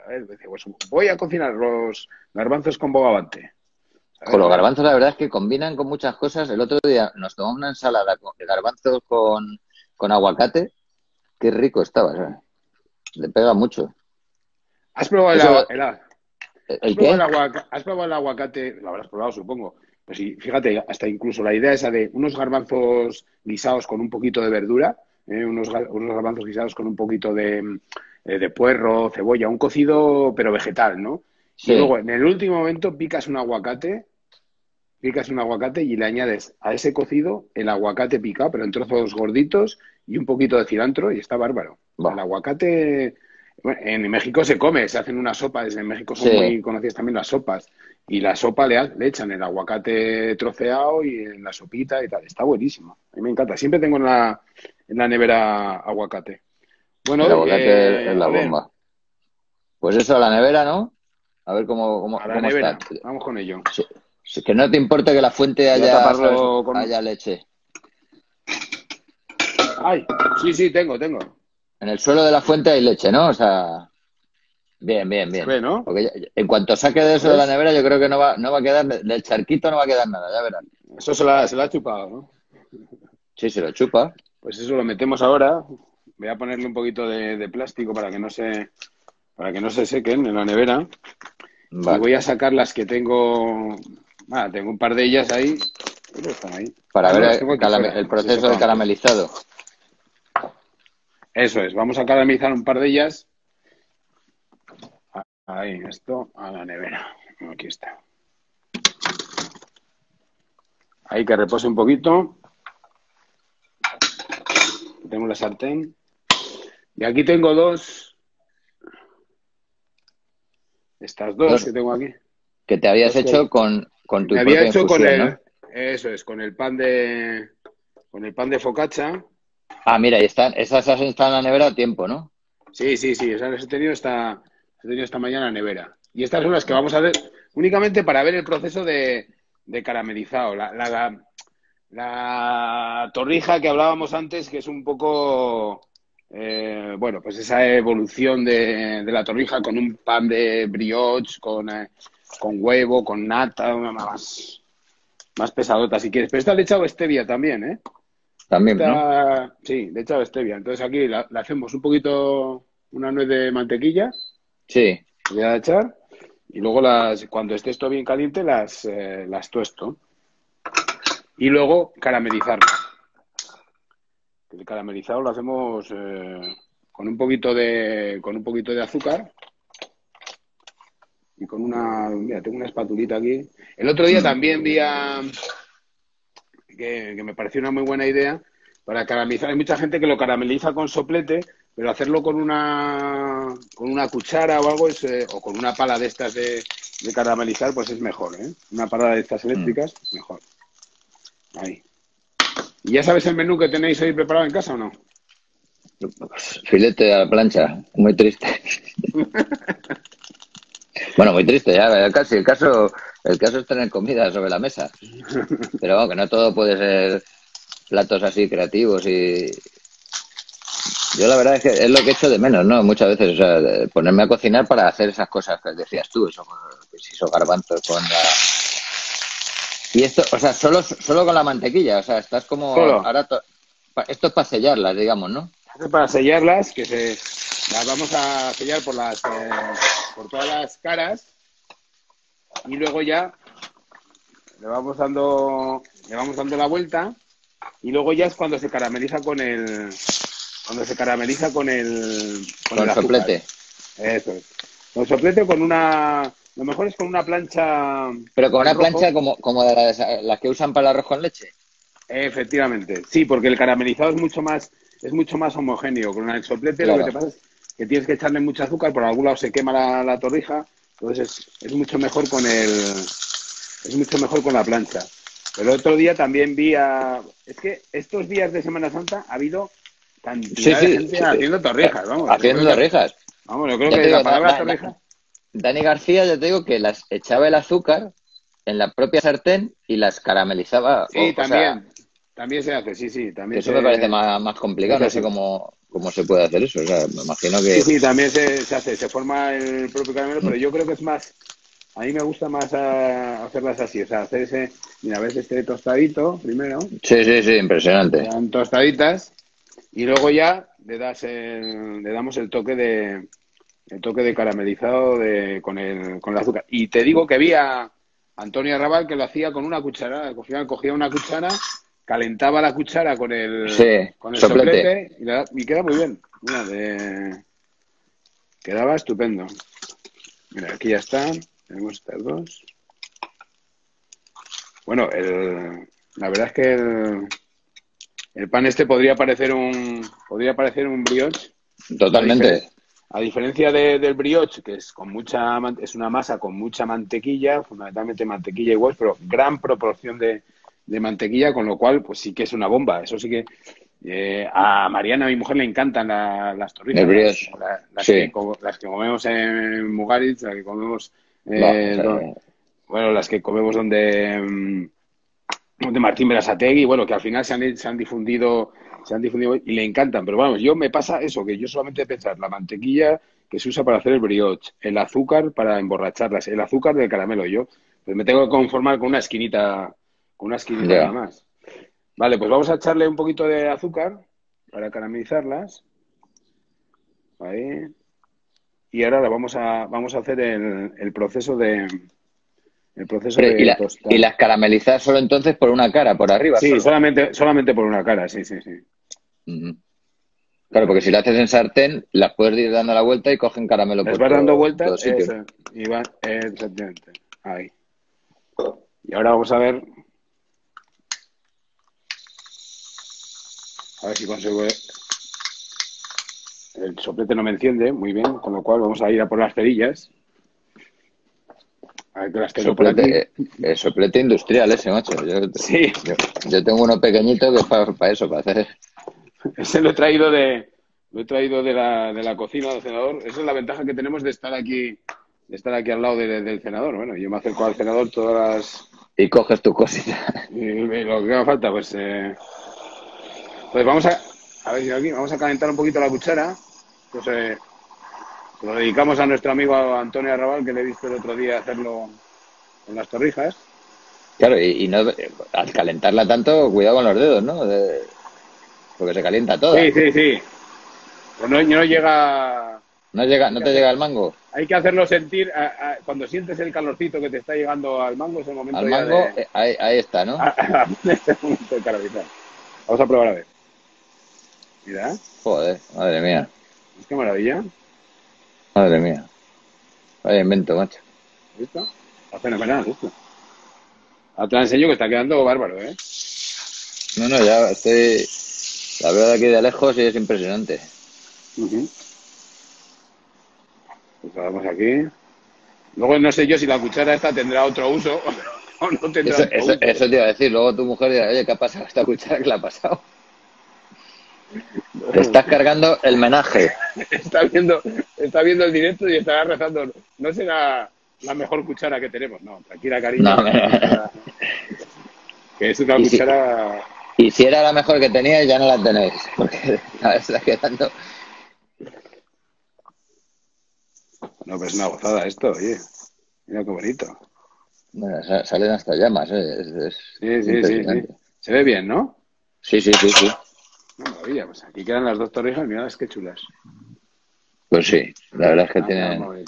A ver, pues voy a cocinar los garbanzos con bogavante.
Con los garbanzos, la verdad es que combinan con muchas cosas. El otro día nos tomamos una ensalada de garbanzos con, con aguacate Qué rico estaba, Le pega mucho.
¿Has probado el, ¿Has, probado el aguacate? Lo habrás probado, supongo. Pues sí, fíjate, hasta incluso la idea esa de unos garbanzos guisados con un poquito de verdura, ¿eh? unos, unos garbanzos guisados con un poquito de, eh, de puerro, cebolla, un cocido pero vegetal, ¿no? Y luego en el último momento picas un aguacate, picas un aguacate y le añades a ese cocido el aguacate picado, pero en trozos gorditos y un poquito de cilantro y está bárbaro. El aguacate en México se come, se hacen unas sopas, en México son muy conocidas también las sopas. Y la sopa le, le, echan el aguacate troceado y en la sopita y tal. Está buenísimo. A mí me encanta. Siempre tengo en la, en la nevera aguacate.
Bueno, el aguacate eh, es la bomba. Pues eso, a la nevera, ¿no? A ver cómo, cómo,
a la nevera. Vamos con ello.
Que no te importe que la fuente haya, haya leche.
Ay, sí, sí, tengo, tengo.
En el suelo de la fuente hay leche, ¿no? O sea, bien, bien, bien.
Bueno.
Porque en cuanto saque de eso de la nevera, yo creo que no va, no va a quedar, del charquito no va a quedar nada, ya verán.
Eso se la, se la ha chupado, ¿no?
Sí, se lo chupa.
Pues eso lo metemos ahora. Voy a ponerle un poquito de, plástico para que no se para que no se sequen en la nevera. Y voy a sacar las que tengo. Ah, tengo un par de ellas ahí.
Están ahí. Para ah, ver el, proceso de caramelizado.
Eso es, vamos a caramelizar un par de ellas. Ahí, esto a la nevera. Aquí está. Ahí que repose un poquito. Tengo la sartén. Y aquí tengo dos. Estas dos, que tengo aquí.
Que te habías hecho con, con tu
Me había hecho con el. Eso es, con el pan de. Con el pan de focaccia
Ah, mira, y están, esas están en la nevera a tiempo, ¿no?
Sí, sí, sí, esas he tenido esta, he tenido esta mañana en nevera. Y estas son las que vamos a ver únicamente para ver el proceso de, caramelizado. La, la, torrija que hablábamos antes, que es un poco, eh, bueno, pues esa evolución de, la torrija con un pan de brioche, con, eh, con huevo, con nata, más, más pesadota si quieres. Pero esta le he echado stevia también, ¿eh?
También, ¿no?
Sí, de hecho stevia. Entonces aquí le hacemos un poquito, una nuez de mantequilla.
Sí.
Voy a echar. Y luego las, cuando esté esto bien caliente, las, eh, las tuesto. Y luego caramelizarlo. El caramelizado lo hacemos eh, con un poquito de con un poquito de azúcar y con una mira tengo una espatulita aquí el otro día también vi a, que, me pareció una muy buena idea para caramelizar. Hay mucha gente que lo carameliza con soplete, pero hacerlo con una, con una cuchara o algo, es, eh, o con una pala de estas de, caramelizar, pues es mejor, ¿eh? Una pala de estas eléctricas, mm. mejor. Ahí. ¿Y ya sabes el menú que tenéis ahí preparado en casa o no?
Filete a la plancha, muy triste. bueno, muy triste, ya, casi. El caso, el caso es tener comida sobre la mesa. Pero bueno, que no todo puede ser platos así creativos y... Yo la verdad es que es lo que he hecho de menos, ¿no? Muchas veces, o sea, ponerme a cocinar para hacer esas cosas que decías tú, esos, esos garbanzos con la... Y esto, o sea, solo, solo con la mantequilla, o sea, estás como... Ahora Esto es para sellarlas, digamos, ¿no?
Esto es para sellarlas, que se... Las vamos a sellar por las... Eh, por todas las caras. Y luego ya le vamos dando le vamos dando la vuelta. Y luego ya es cuando se carameliza con el cuando se carameliza con el
con, el, soplete.
Eso es. Con soplete con una lo mejor es con una plancha
pero con una plancha como como de las, que usan para el arroz con leche.
Efectivamente. Sí porque el caramelizado es mucho más es mucho más homogéneo. Con el soplete lo que te pasa es que tienes que echarle mucho azúcar por algún lado se quema la, la torrija entonces es, mucho mejor con el es mucho mejor con la plancha. El otro día también vi a es que estos días de Semana Santa ha habido cantidad de gente haciendo torrijas, vamos.
Haciendo torrijas.
Vamos, yo creo que la palabra torrija.
Dani García, yo te digo que las echaba el azúcar en la propia sartén y las caramelizaba.
Sí, también. también se hace, sí, sí. También
eso me parece más, más complicado, no sé cómo, cómo se puede hacer eso. O sea, me imagino que.
Sí, sí, también se, se hace, se forma el propio caramelo, pero yo creo que es más. A mí me gusta más a, hacerlas así, o sea, hacer ese. Mira, ves este tostadito primero.
Sí, sí, sí, impresionante.
Dan tostaditas y luego ya le das el, le damos el toque de, el toque de caramelizado de, con, el, con el azúcar. Y te digo que vi a Antonio Arrabal que lo hacía con una cuchara, cogía, cogía una cuchara, calentaba la cuchara con el, con el soplete, y, queda muy bien. Mira, quedaba estupendo. Mira, aquí ya está. Tenemos estas dos. Bueno, el, la verdad es que el, el pan este podría parecer un podría parecer un brioche.
Totalmente.
A diferencia del brioche, que es con mucha es una masa con mucha mantequilla, fundamentalmente mantequilla igual, pero gran proporción de, mantequilla, con lo cual, pues sí que es una bomba. Eso sí que eh, a Mariana, a mi mujer, le encantan las torrijas. las, que, las, que, comemos en Mugaritz, las que comemos. Eh, bueno, las que comemos donde. Mm, de Martín Berasategui, bueno, que al final se han, se han difundido se han difundido y le encantan. Pero vamos, yo me pasa eso, que yo solamente pensar la mantequilla que se usa para hacer el brioche, el azúcar para emborracharlas, el azúcar del caramelo. Yo pues me tengo que conformar con una esquinita, una esquinita más. Vale, pues vamos a echarle un poquito de azúcar para caramelizarlas. Ahí. Y ahora vamos a, vamos a hacer el proceso de, el proceso de
y, las caramelizas solo entonces por una cara, por arriba.
Sí, solamente, solamente por una cara, sí, sí, sí.
Claro, porque si la haces en sartén, las puedes ir dando la vuelta y cogen caramelo
por vas dando vueltas y van, exactamente. Ahí. Y ahora vamos a ver. A ver si consigo. El soplete no me enciende, muy bien, con lo cual vamos a ir a por las cerillas.
Soplete, eh, soplete industrial ese, macho. Yo,
sí.
Yo, tengo uno pequeñito que es para, eso, para hacer...
Ese lo he traído de, lo he traído de la, de la cocina del senador. Esa es la ventaja que tenemos de estar aquí, de estar aquí al lado del senador. Bueno, yo me acerco al senador todas las...
Y coges tu cosita.
Y, lo que me falta, pues... Eh, pues vamos a... A ver, aquí vamos a calentar un poquito la cuchara. Pues, eh, lo dedicamos a nuestro amigo Antonio Arrabal, que le he visto el otro día hacerlo en las torrijas.
Claro, y, no, al calentarla tanto, cuidado con los dedos, ¿no? porque se calienta todo.
Sí, sí, sí. Pues no, llega...
No llega, no te llega el mango.
Hay que hacerlo sentir, cuando sientes el calorcito que te está llegando al mango, es el momento
Al mango, eh, ahí, está, ¿no?
este momento de Vamos a probar a ver. Mira.
Joder, madre mía.
Es que maravilla.
Madre mía. Vaya invento, macho.
¿Listo? Está fenomenal esto. Ahora te la enseño que está quedando bárbaro, ¿eh?
No, no, ya estoy... La veo de aquí de lejos y es impresionante.
Pues vamos aquí. Luego no sé yo si la cuchara esta tendrá otro uso o no tendrá
eso,
otro
eso,
uso.
Eso te iba a decir. Luego tu mujer dirá, oye, ¿qué ha pasado esta cuchara? ¿Qué le ha pasado? Te estás cargando el menaje.
está viendo, está viendo el directo y estará rezando. No será la mejor cuchara que tenemos, no, tranquila cariño. que es una cuchara.
y si era la mejor que teníais, ya no la tenéis, porque la está quedando.
No, pero es una gozada esto, oye. Mira qué bonito.
Bueno, salen hasta llamas, ¿eh?
sí, sí, sí, sí. Se ve bien, ¿no?
Sí, sí, sí, sí.
Maravilla, pues aquí quedan las dos torrijas, mirad qué chulas.
Pues sí, la verdad es que tienen,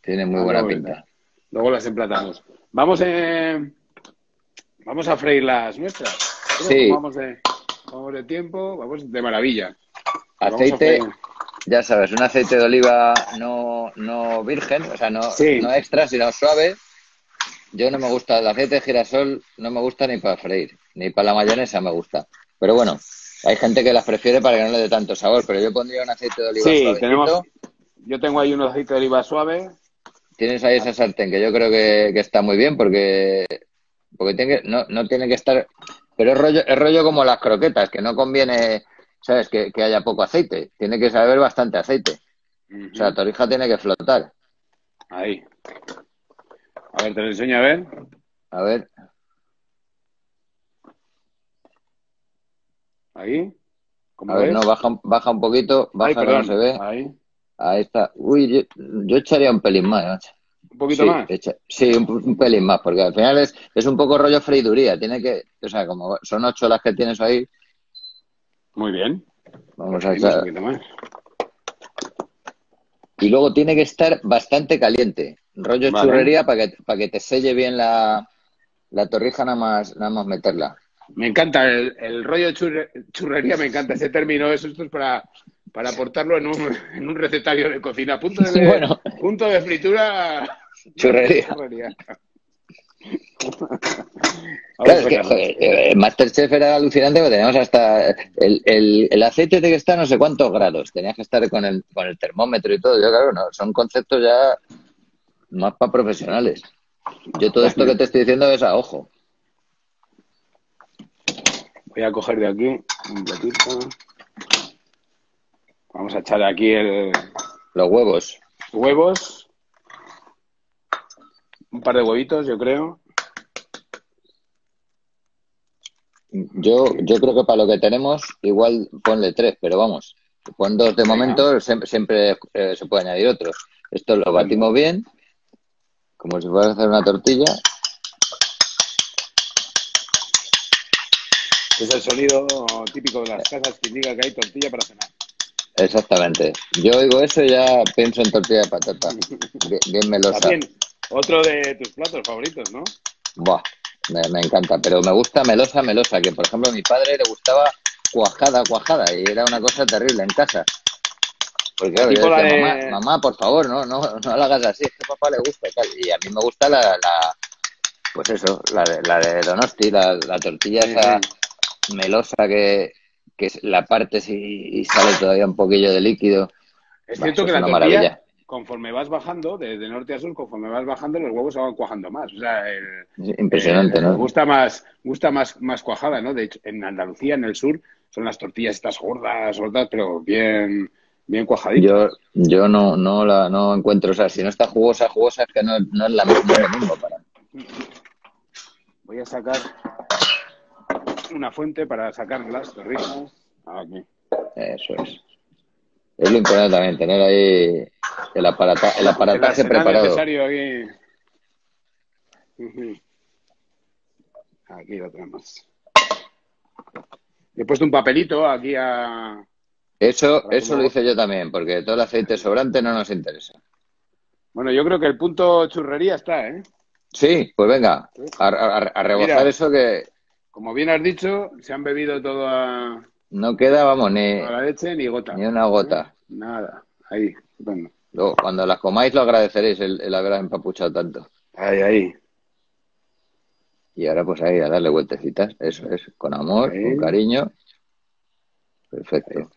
tienen muy buena pinta.
Luego las emplatamos. Vamos, eh, vamos a freír las nuestras.
Sí.
Vamos de, vamos de tiempo, vamos de maravilla.
Aceite, ya sabes, un aceite de oliva no, no virgen, o sea, no, no extra, sino suave. Yo no me gusta, el aceite de girasol no me gusta ni para freír, ni para la mayonesa me gusta. Pero bueno, hay gente que las prefiere para que no le dé tanto sabor, pero yo pondría un aceite de oliva
sí, tenemos. Yo tengo ahí un aceite de oliva suave.
Tienes ahí esa sartén que yo creo que, está muy bien porque porque tiene no, no tiene que estar. Pero es rollo, es rollo como las croquetas, que no conviene, ¿sabes? Que, haya poco aceite. Tiene que saber bastante aceite. O sea, la torija tiene que flotar.
Ahí. A ver, te lo enseño a ver.
A ver.
Ahí.
A ver, no, baja, baja un poquito, baja no se ve.
Ahí.
Ahí está. Uy, yo, echaría un pelín más.
¿Un poquito más?
sí, un, pelín más, porque al final es, es un poco rollo freiduría. Tiene que, o sea, como son ocho las que tienes ahí.
Muy bien.
Vamos a echar.
Un poquito más.
y luego tiene que estar bastante caliente. Rollo churrería para que, para que te selle bien la, la torrija nada más, nada más meterla.
Me encanta el, rollo churrería, me encanta ese término. Eso esto es para, para aportarlo en un, en un recetario de cocina. Punto de, punto de fritura.
Churrería. Claro, es que eh, Masterchef era alucinante porque teníamos hasta el, el, el, aceite de que está no sé cuántos grados. Tenías que estar con el, con el termómetro y todo. Yo, claro, no, son conceptos ya más para profesionales. Yo todo esto que te estoy diciendo es a ojo.
Voy a coger de aquí un platito. Vamos a echar aquí el...
los huevos.
Huevos. Un par de huevitos, yo creo.
Yo, yo creo que para lo que tenemos, igual ponle tres, pero vamos, pon dos de momento, siempre, eh, se puede añadir otros. Esto lo batimos bien, como si fuera a hacer una tortilla.
Es el sonido típico de las casas que indica que hay tortilla para cenar.
Exactamente. Yo oigo eso y ya pienso en tortilla de patata. Bien, melosa.
También, otro de tus platos favoritos, ¿no?
Buah, me, encanta, pero me gusta melosa, melosa, que por ejemplo a mi padre le gustaba cuajada, cuajada, y era una cosa terrible en casa. Porque claro, yo decía, mamá, por favor, no, no, no la hagas así, es que a papá le gusta y tal. Y a mí me gusta la, la pues eso, la de, la de Donosti, la, la tortilla esa melosa que, que la parte y sale todavía un poquillo de líquido.
Es cierto que la tortilla, maravilla conforme vas bajando, desde norte a sur, conforme vas bajando, los huevos se van cuajando más. O sea,
impresionante, ¿no?
Gusta más, gusta más, más cuajada, ¿no? De hecho, en Andalucía, en el sur, son las tortillas estas gordas, gordas, pero bien, bien cuajaditas.
Yo, yo no, no la, no encuentro, o sea, si no está jugosa, jugosa, es que no, no es la misma, lo mismo para.
Voy a sacar una fuente para sacar las tortillas. Aquí.
Eso es. Es lo importante también, tener ahí el, aparata, el aparataje preparado.
Necesario aquí. Aquí lo tenemos. He puesto un papelito aquí a.
Eso, eso lo hice yo también, porque todo el aceite sobrante no nos interesa.
Bueno, yo creo que el punto churrería está, ¿eh?
Sí, pues venga, a, a, eso que.
Como bien has dicho, se han bebido todo a.
No queda, vamos, ni.
la leche ni gota.
Ni una gota.
Nada, ahí, bueno
cuando las comáis lo agradeceréis el, haber empapuchado tanto.
Ahí, ahí.
Y ahora pues ahí a darle vueltecitas, eso es, con amor, con cariño. Perfecto.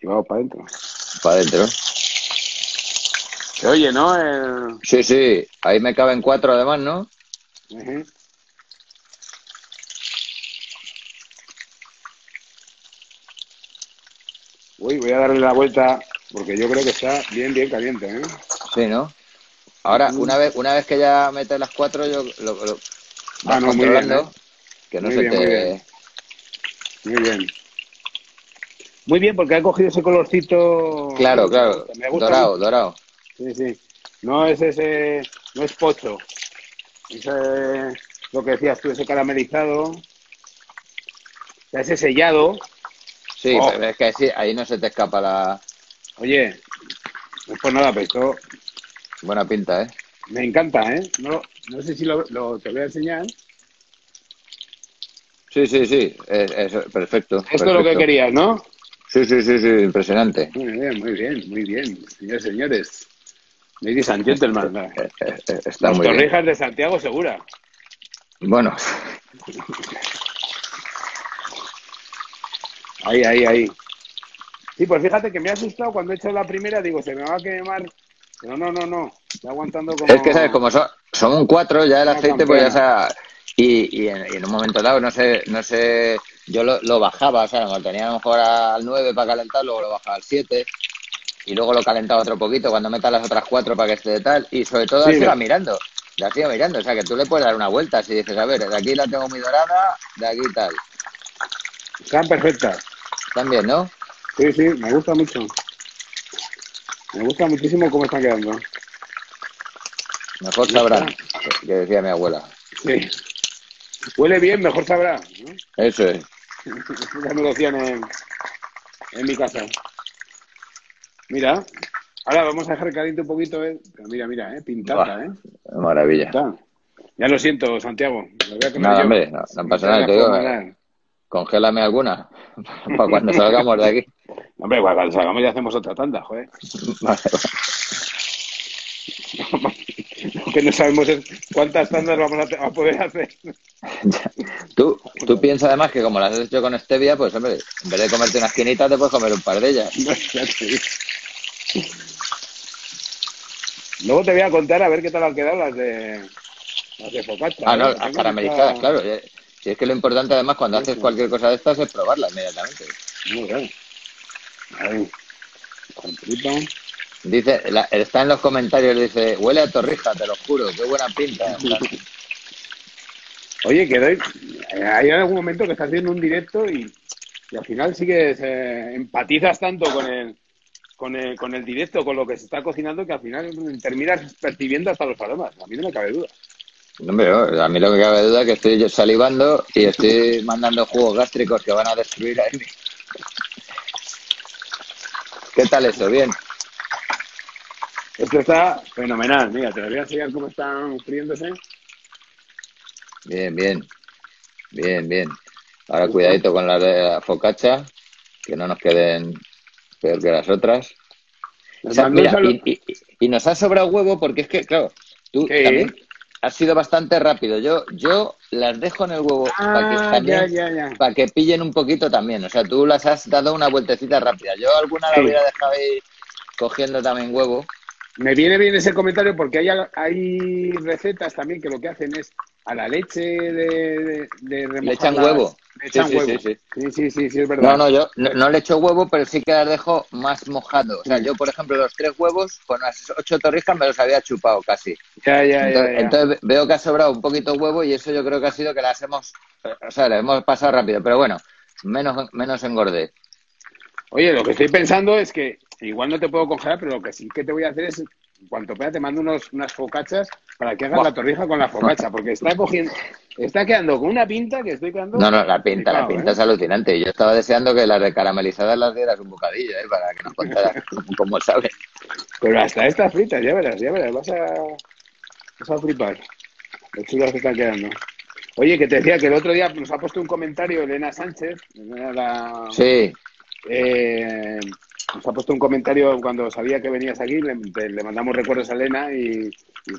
Y vamos para adentro.
Para adentro.
Se oye, ¿no?
Sí, sí, ahí me caben cuatro además, ¿no?
Uy, voy a darle la vuelta porque yo creo que está bien, bien caliente, ¿eh?
Sí, ¿no? Ahora, mm. una vez, una vez que ya metes las cuatro, yo lo, lo
ah, no, muy bien, ¿eh?
que no se te... Muy bien.
muy bien. Muy bien, porque ha cogido ese colorcito...
Claro, claro, dorado, dorado.
Sí, sí. No es ese, no es pocho. Ese, lo que decías tú, ese caramelizado. Ese sellado.
Sí, oh. pero es que ahí no se te escapa la,
Oye, no es por nada, pero esto...
Buena pinta, ¿eh?
Me encanta, ¿eh? No, no sé si lo, lo, te voy a enseñar.
Sí, sí, sí, es, perfecto.
Esto es lo que querías, ¿no?
Sí, sí, sí, sí, impresionante.
Muy bien, muy bien, muy bien. Señores, señores. Ladies and gentlemen. Eh, eh, eh, está Las torrijas de Santiago Segura.
Bueno.
Ahí, ahí, ahí. Sí, pues fíjate que me ha asustado cuando he hecho la primera, digo, se me va a quemar. Pero no, no, no. Está aguantando como.
Es que, ¿sabes? Como son, son un cuatro, ya el aceite, pues ya sea. Y, y en, un momento dado, no sé, no sé, yo lo, lo bajaba, o sea, lo tenía a lo mejor al 9 para calentar, luego lo bajaba al 7 y luego lo calentaba otro poquito cuando meta las otras cuatro para que esté de tal y sobre todo sí, la mirando, la sigo mirando, o sea que tú le puedes dar una vuelta si dices, a ver, de aquí la tengo muy dorada, de aquí tal.
Están perfectas.
También, ¿no?
Sí, sí, me gusta mucho. Me gusta muchísimo cómo están quedando.
Mejor sabrá, que decía mi abuela.
Sí. Huele bien, mejor sabrá.
Eso es.
ya me lo decían en, en mi casa. Mira. Ahora vamos a dejar caliente un poquito, ¿eh? mira, mira, ¿eh? Pintada, ¿eh?
Maravilla.
Ya lo siento, Santiago.
no, hombre, no, pasa nada, te digo. Congélame alguna para cuando salgamos de aquí.
Hombre, cuando salgamos ya hacemos otra tanda, joder. Vale, Lo que no sabemos es cuántas tandas vamos a, poder hacer.
tú, tú piensas además que como las has hecho con stevia, pues hombre, en vez de comerte una esquinita te puedes comer un par de ellas.
Luego te voy a contar a ver qué tal han quedado las de las de focaccia.
Ah, no, ¿eh? caramelizadas, claro. Si es que lo importante además cuando haces cualquier cosa de estas es probarla inmediatamente. Muy bien. Ahí. Dice, está en los comentarios, dice, huele a torrija, te lo juro, qué buena pinta.
Oye, que doy, hay algún momento que estás haciendo un directo y, al final sí que empatizas tanto con el, con el, con el directo, con lo que se está cocinando, que al final terminas percibiendo hasta los aromas. A mí no me cabe duda.
No, a mí lo que cabe duda es que estoy salivando y estoy mandando jugos gástricos que van a destruir a mí. ¿Qué tal eso? ¿Bien?
Esto está fenomenal. Mira, te voy a enseñar cómo están friéndose.
Bien, bien. Bien, bien. Ahora cuidadito con la de la focacha, que no nos queden peor que las otras. y, nos ha sobrado huevo porque es que, claro, tú también has sido bastante rápido. Yo, yo las dejo en el huevo para, que, ah, para que pillen un poquito también. O sea, tú las has dado una vueltecita rápida. Yo alguna la hubiera dejado ahí cogiendo también huevo.
Me viene bien ese comentario porque hay, hay recetas también que lo que hacen es a la leche de, de,
Le echan huevo.
Le echan sí, huevo. Sí, sí, sí, sí, es verdad.
No, no, yo no, le echo huevo, pero sí que las dejo más mojado. O sea, yo, por ejemplo, los tres huevos con las ocho torrijas me los había chupado casi.
Ya, ya,
entonces,
ya,
entonces veo que ha sobrado un poquito huevo y eso yo creo que ha sido que las hemos, o sea, las hemos pasado rápido. Pero bueno, menos, menos engordé.
Oye, lo que estoy pensando es que igual no te puedo congelar, pero lo que sí que te voy a hacer es, cuanto pueda, te mando unos, unas focachas para que hagas la torrija con la focacha, porque está cogiendo, está quedando con una pinta que estoy quedando.
No, no, la pinta, la pinta es ¿eh? alucinante. Yo estaba deseando que las recaramelizadas las dieras un bocadillo, ¿eh? para que nos contaras cómo sabes.
Pero hasta estas fritas, ya verás, ya verás, vas a, vas a flipar. Lo chulas que están quedando. Oye, que te decía que el otro día nos ha puesto un comentario Elena Sánchez, la,
sí.
Eh, nos ha puesto un comentario cuando sabía que venías aquí, le, mandamos recuerdos a Elena y,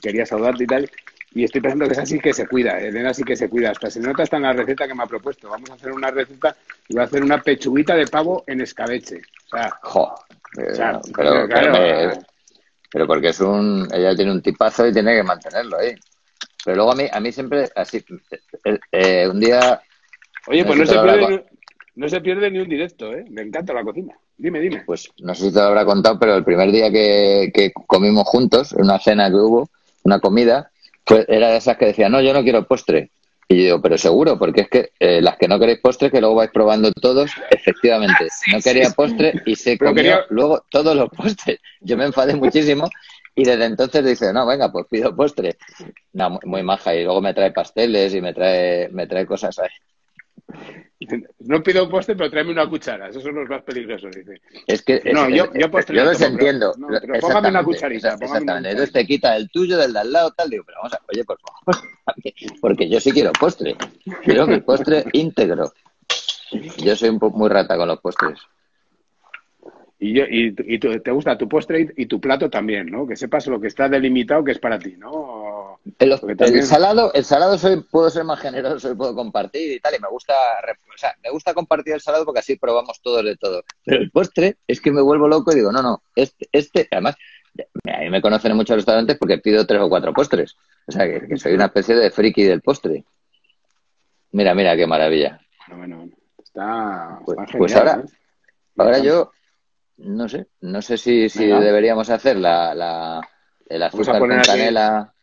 quería saludarte y tal. Y estoy pensando que es así que se cuida, Elena sí que se cuida. Hasta se nota hasta en la receta que me ha propuesto. Vamos a hacer una receta y voy a hacer una pechuguita de pavo en escabeche. O sea,
pero, pero, porque es un, ella tiene un tipazo y tiene que mantenerlo ahí. Pero luego a mí, a mí siempre, así, eh, eh, un día...
Oye, pues no se puede... No se pierde ni un directo, ¿eh? Me encanta la cocina. Dime, dime.
Pues no sé si te lo habrá contado, pero el primer día que, comimos juntos, en una cena que hubo, una comida, pues era de esas que decía, no, yo no quiero postre. Y yo digo, pero seguro, porque es que eh, las que no queréis postre, que luego vais probando todos, efectivamente, no quería postre y se comió luego todos los postres. Yo me enfadé muchísimo y desde entonces dice, no, venga, pues pido postre. No, muy, muy maja. Y luego me trae pasteles y me trae, me trae cosas ahí.
No pido un postre, pero tráeme una cuchara. Esos son los más peligrosos, dice.
Es que
no, yo, yo,
postre yo los entiendo.
Pero, póngame una cucharita.
Exactamente. Entonces te quita el tuyo, del de al lado, tal. Digo, pero vamos a, oye, por favor. Porque yo sí quiero postre. Quiero mi postre íntegro. Yo soy un poco muy rata con los postres.
Y, yo, y, y te gusta tu postre y, tu plato también, ¿no? Que sepas lo que está delimitado que es para ti, ¿no?
El, salado, el salado soy, puedo ser más generoso y puedo compartir y tal, y me gusta, o sea, me gusta compartir el salado porque así probamos todo de todo. Pero el postre es que me vuelvo loco y digo, no, no, este, este, además, a mí me conocen en muchos restaurantes porque pido tres o cuatro postres. O sea, que, soy una especie de friki del postre. Mira, mira, qué maravilla.
Bueno, está,
pues, pues ahora, ¿eh? ahora yo no sé, no sé si, si deberíamos hacer la, la, el azúcar con canela.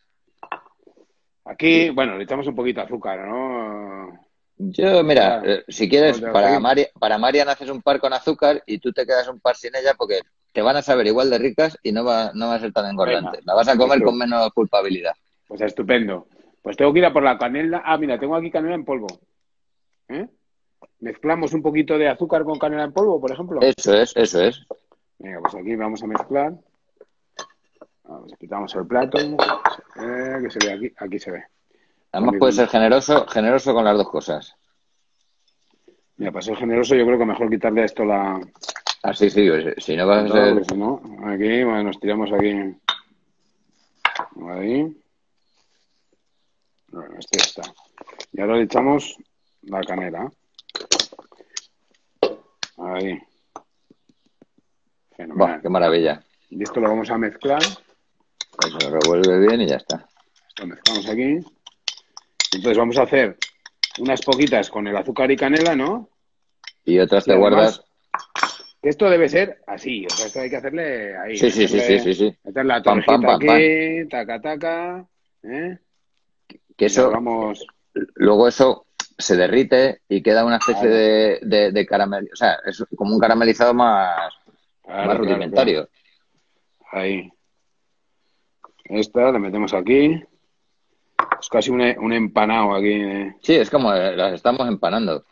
Aquí, bueno, le echamos un poquito de azúcar, ¿no?
Yo, mira, eh, si quieres, para, para Marian haces un par con azúcar y tú te quedas un par sin ella porque te van a saber igual de ricas y no va, no va a ser tan engordante. la vas a comer con menos culpabilidad.
Pues estupendo. Pues tengo que ir a por la canela. Ah, mira, tengo aquí canela en polvo. ¿Eh? Mezclamos un poquito de azúcar con canela en polvo, por ejemplo.
Eso es, eso es.
Venga, pues aquí vamos a mezclar. quitamos el plato. Eh, que se ve aquí. Aquí se ve.
Además puede ser generoso, generoso con las dos cosas.
Mira, para ser generoso yo creo que mejor quitarle a esto la...
Ah, sí, sí, si no vas a ser...
aquí, bueno, nos tiramos aquí. Ahí. Bueno, este ya está. Y ahora le echamos la canela. Ahí.
Fenomenal. qué maravilla.
Y esto lo vamos a mezclar.
Pues lo revuelve bien y ya está.
Lo mezclamos aquí. Entonces vamos a hacer unas poquitas con el azúcar y canela, ¿no?
Y otras te guardas.
Esto debe ser así, o sea, esto hay que hacerle ahí.
Sí, sí, sí, sí, sí,
Meter la torrejita aquí, taca, taca, ¿eh?
Que eso, vamos... luego eso se derrite y queda una especie de, de, o sea, es como un caramelizado más, más rudimentario.
Ahí. Esta la metemos aquí. Es casi un, un empanado aquí. Eh.
Sí, es como las estamos empanando.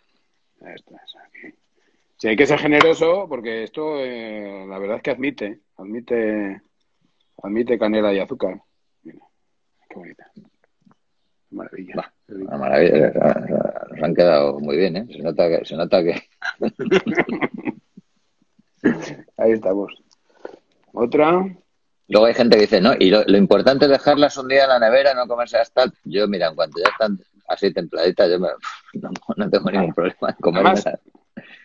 Sí, hay que ser generoso porque esto, eh, la verdad es que admite, admite, admite canela y azúcar. Mira, qué bonita. Maravilla.
una maravilla. Nos han quedado muy bien, ¿eh? Se nota que... Se nota que...
Ahí estamos. Otra.
Luego hay gente que dice, no, y lo, importante es dejarlas un día en la nevera, no comerse hasta... Yo, mira, en cuanto ya están así templaditas, yo no, tengo ningún problema en comerlas.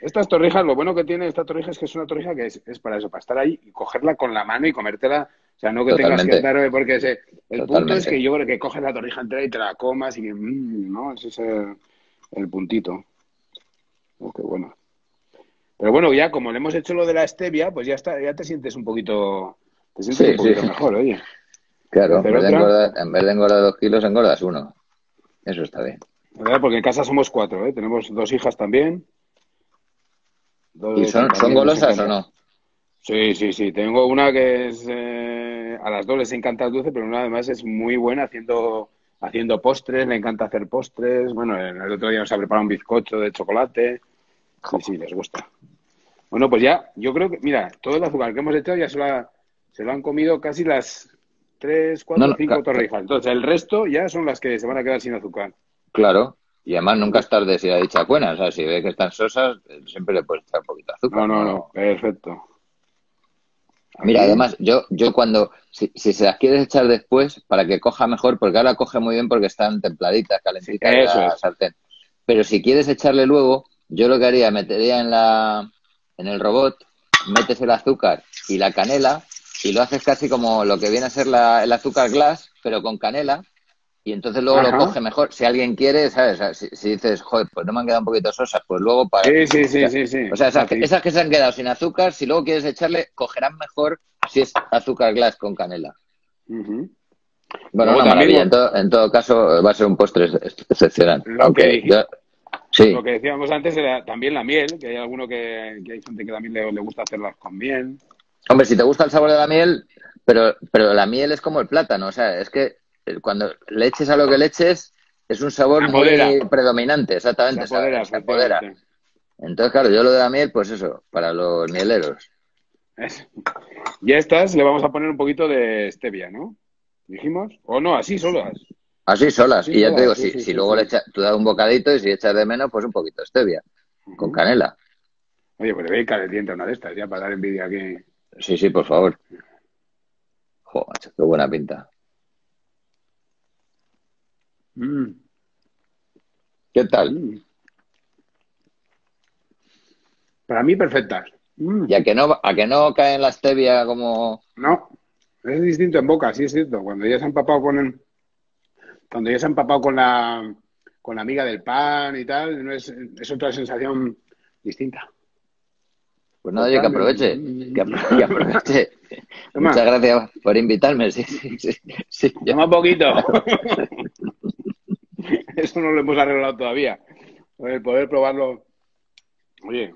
Estas torrijas, lo bueno que tiene esta torrija es que es una torrija que es, para eso, para estar ahí y cogerla con la mano y comértela. O sea, no que tengas que estar, porque ese, el punto es que yo creo que coges la torrija entera y te la comas y que, mm, ¿no? Ese es el, puntito. Oh, qué bueno. Pero bueno, ya como le hemos hecho lo de la stevia, pues ya está, ya te sientes un poquito te sientes un poquito mejor, oye.
Claro, en vez, de engordar, dos kilos, engordas uno. Eso está bien.
Porque en casa somos cuatro, ¿eh? Tenemos dos hijas también.
¿Y son, golosas o no?
Sí, sí, sí. Tengo una que es... Eh, a las dos les encanta el dulce, pero una además es muy buena haciendo haciendo postres, le encanta hacer postres. Bueno, el otro día nos ha preparado un bizcocho de chocolate. Sí, sí, les gusta. Bueno, pues ya, yo creo que, mira, todo el azúcar que hemos hecho ya se lo ha, se lo han comido casi las tres, cuatro, cinco torrijas. Entonces, el resto ya son las que se van a quedar sin azúcar.
Claro, y además nunca es tarde si ha dicha buena. O sea, si ve que están sosas, siempre le puedes echar un poquito de azúcar.
No, no, no, perfecto.
Mira, además, yo, yo cuando, si, se las quieres echar después, para que coja mejor, porque ahora coge muy bien porque están templaditas, calentitas
en la
sartén. Pero si quieres echarle luego, yo lo que haría, metería en la, en el robot, metes el azúcar y la canela y lo haces casi como lo que viene a ser la, el azúcar glass, pero con canela, y entonces luego lo coge mejor. Si alguien quiere, ¿sabes? Si, dices, joder, pues no me han quedado un poquito sosas, pues luego para...
Sí, sí, sí, sí, sí.
O sea, esas, que se han quedado sin azúcar, si luego quieres echarle, cogerán mejor si es azúcar glass con canela. Bueno, una maravilla. En, todo, caso, va a ser un postre excepcional.
Lo, que, sí. lo que decíamos antes era también la miel, que hay alguno que, que hay gente que también le, le gusta hacerlas con miel.
Hombre, si te gusta el sabor de la miel, pero, pero la miel es como el plátano, o sea, es que cuando le eches a lo que le eches, es un sabor muy predominante, exactamente. Se apodera, Entonces, claro, yo lo de la miel, pues eso, para los mieleros.
Y a estas le vamos a poner un poquito de stevia, ¿no? ¿Dijimos? ¿O no? Así solas.
Así solas. y ya te digo, si, luego le echas, tú das un bocadito y si echas de menos, pues un poquito de stevia, con canela.
Oye, pues le voy a calentiente una de estas ya para dar envidia aquí.
Sí, sí, por favor. Joder, qué buena pinta. Mm. ¿Qué tal?
Para mí, perfectas.
Mm. ¿Y a que, no, a que no cae en la stevia como...?
No, es distinto en boca, sí es cierto. Cuando ya se han empapado con el... Cuando ya se han empapado con la, con la amiga del pan y tal, no es, es otra sensación distinta.
Pues nada, yo que aproveche, que, aproveche. Muchas gracias por invitarme. Sí, sí, sí,
Llama poquito. Eso no lo hemos arreglado todavía. El poder probarlo. Oye.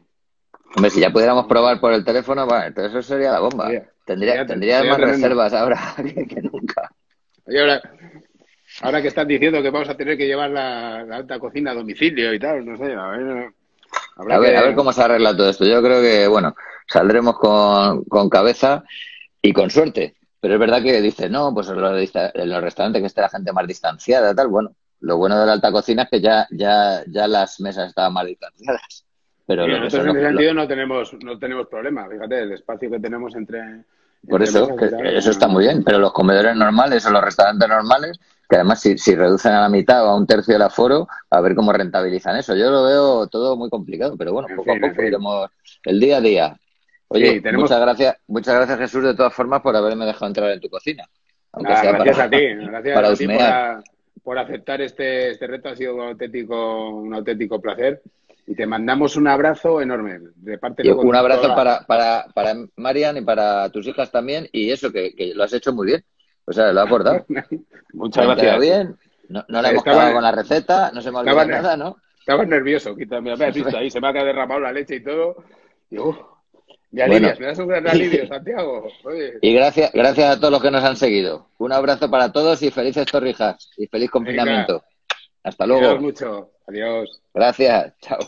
Hombre, si ya pudiéramos probar por el teléfono, bueno, entonces eso sería la bomba. tendría, tendría más reservas ahora que, nunca.
Oye, ahora, ahora que están diciendo que vamos a tener que llevar la, la alta cocina a domicilio y tal, no sé, a ver
a ver, a ver cómo se arregla todo esto. Yo creo que, bueno, saldremos con, con cabeza y con suerte. Pero es verdad que dice, no, pues en los, restaurantes que esté la gente más distanciada, tal. Bueno, lo bueno de la alta cocina es que ya, ya, ya las mesas estaban más distanciadas. Pero
nosotros en ese sentido no tenemos, no tenemos problema. Fíjate, el espacio que tenemos entre.
Por eso, eso está muy bien. Pero los comedores normales o los restaurantes normales, que además si, si reducen a la mitad o a un tercio del aforo, a ver cómo rentabilizan eso. Yo lo veo todo muy complicado, pero bueno, poco a poco iremos el día a día. Oye, muchas gracias, muchas gracias Jesús de todas formas por haberme dejado entrar en tu cocina.
gracias a ti, gracias a ti por, aceptar este, este reto, ha sido un auténtico, un auténtico placer. Y te mandamos un abrazo enorme de parte de
Un abrazo para, para, para Marian y para tus hijas también. Y eso, que, lo has hecho muy bien. O sea, lo has abordado.
Muchas gracias.
bien. No, no le hemos quedado con la receta, no se me ha olvidado nada, ¿no?
Estaba nervioso, quítame. Me has visto ahí, se me ha derramado la leche y todo. Y, me alivias, me das un gran alivio, Santiago.
Y gracias, gracias a todos los que nos han seguido. Un abrazo para todos y felices torrijas y feliz confinamiento. Hasta luego.
mucho. Adiós.
Gracias. Chao.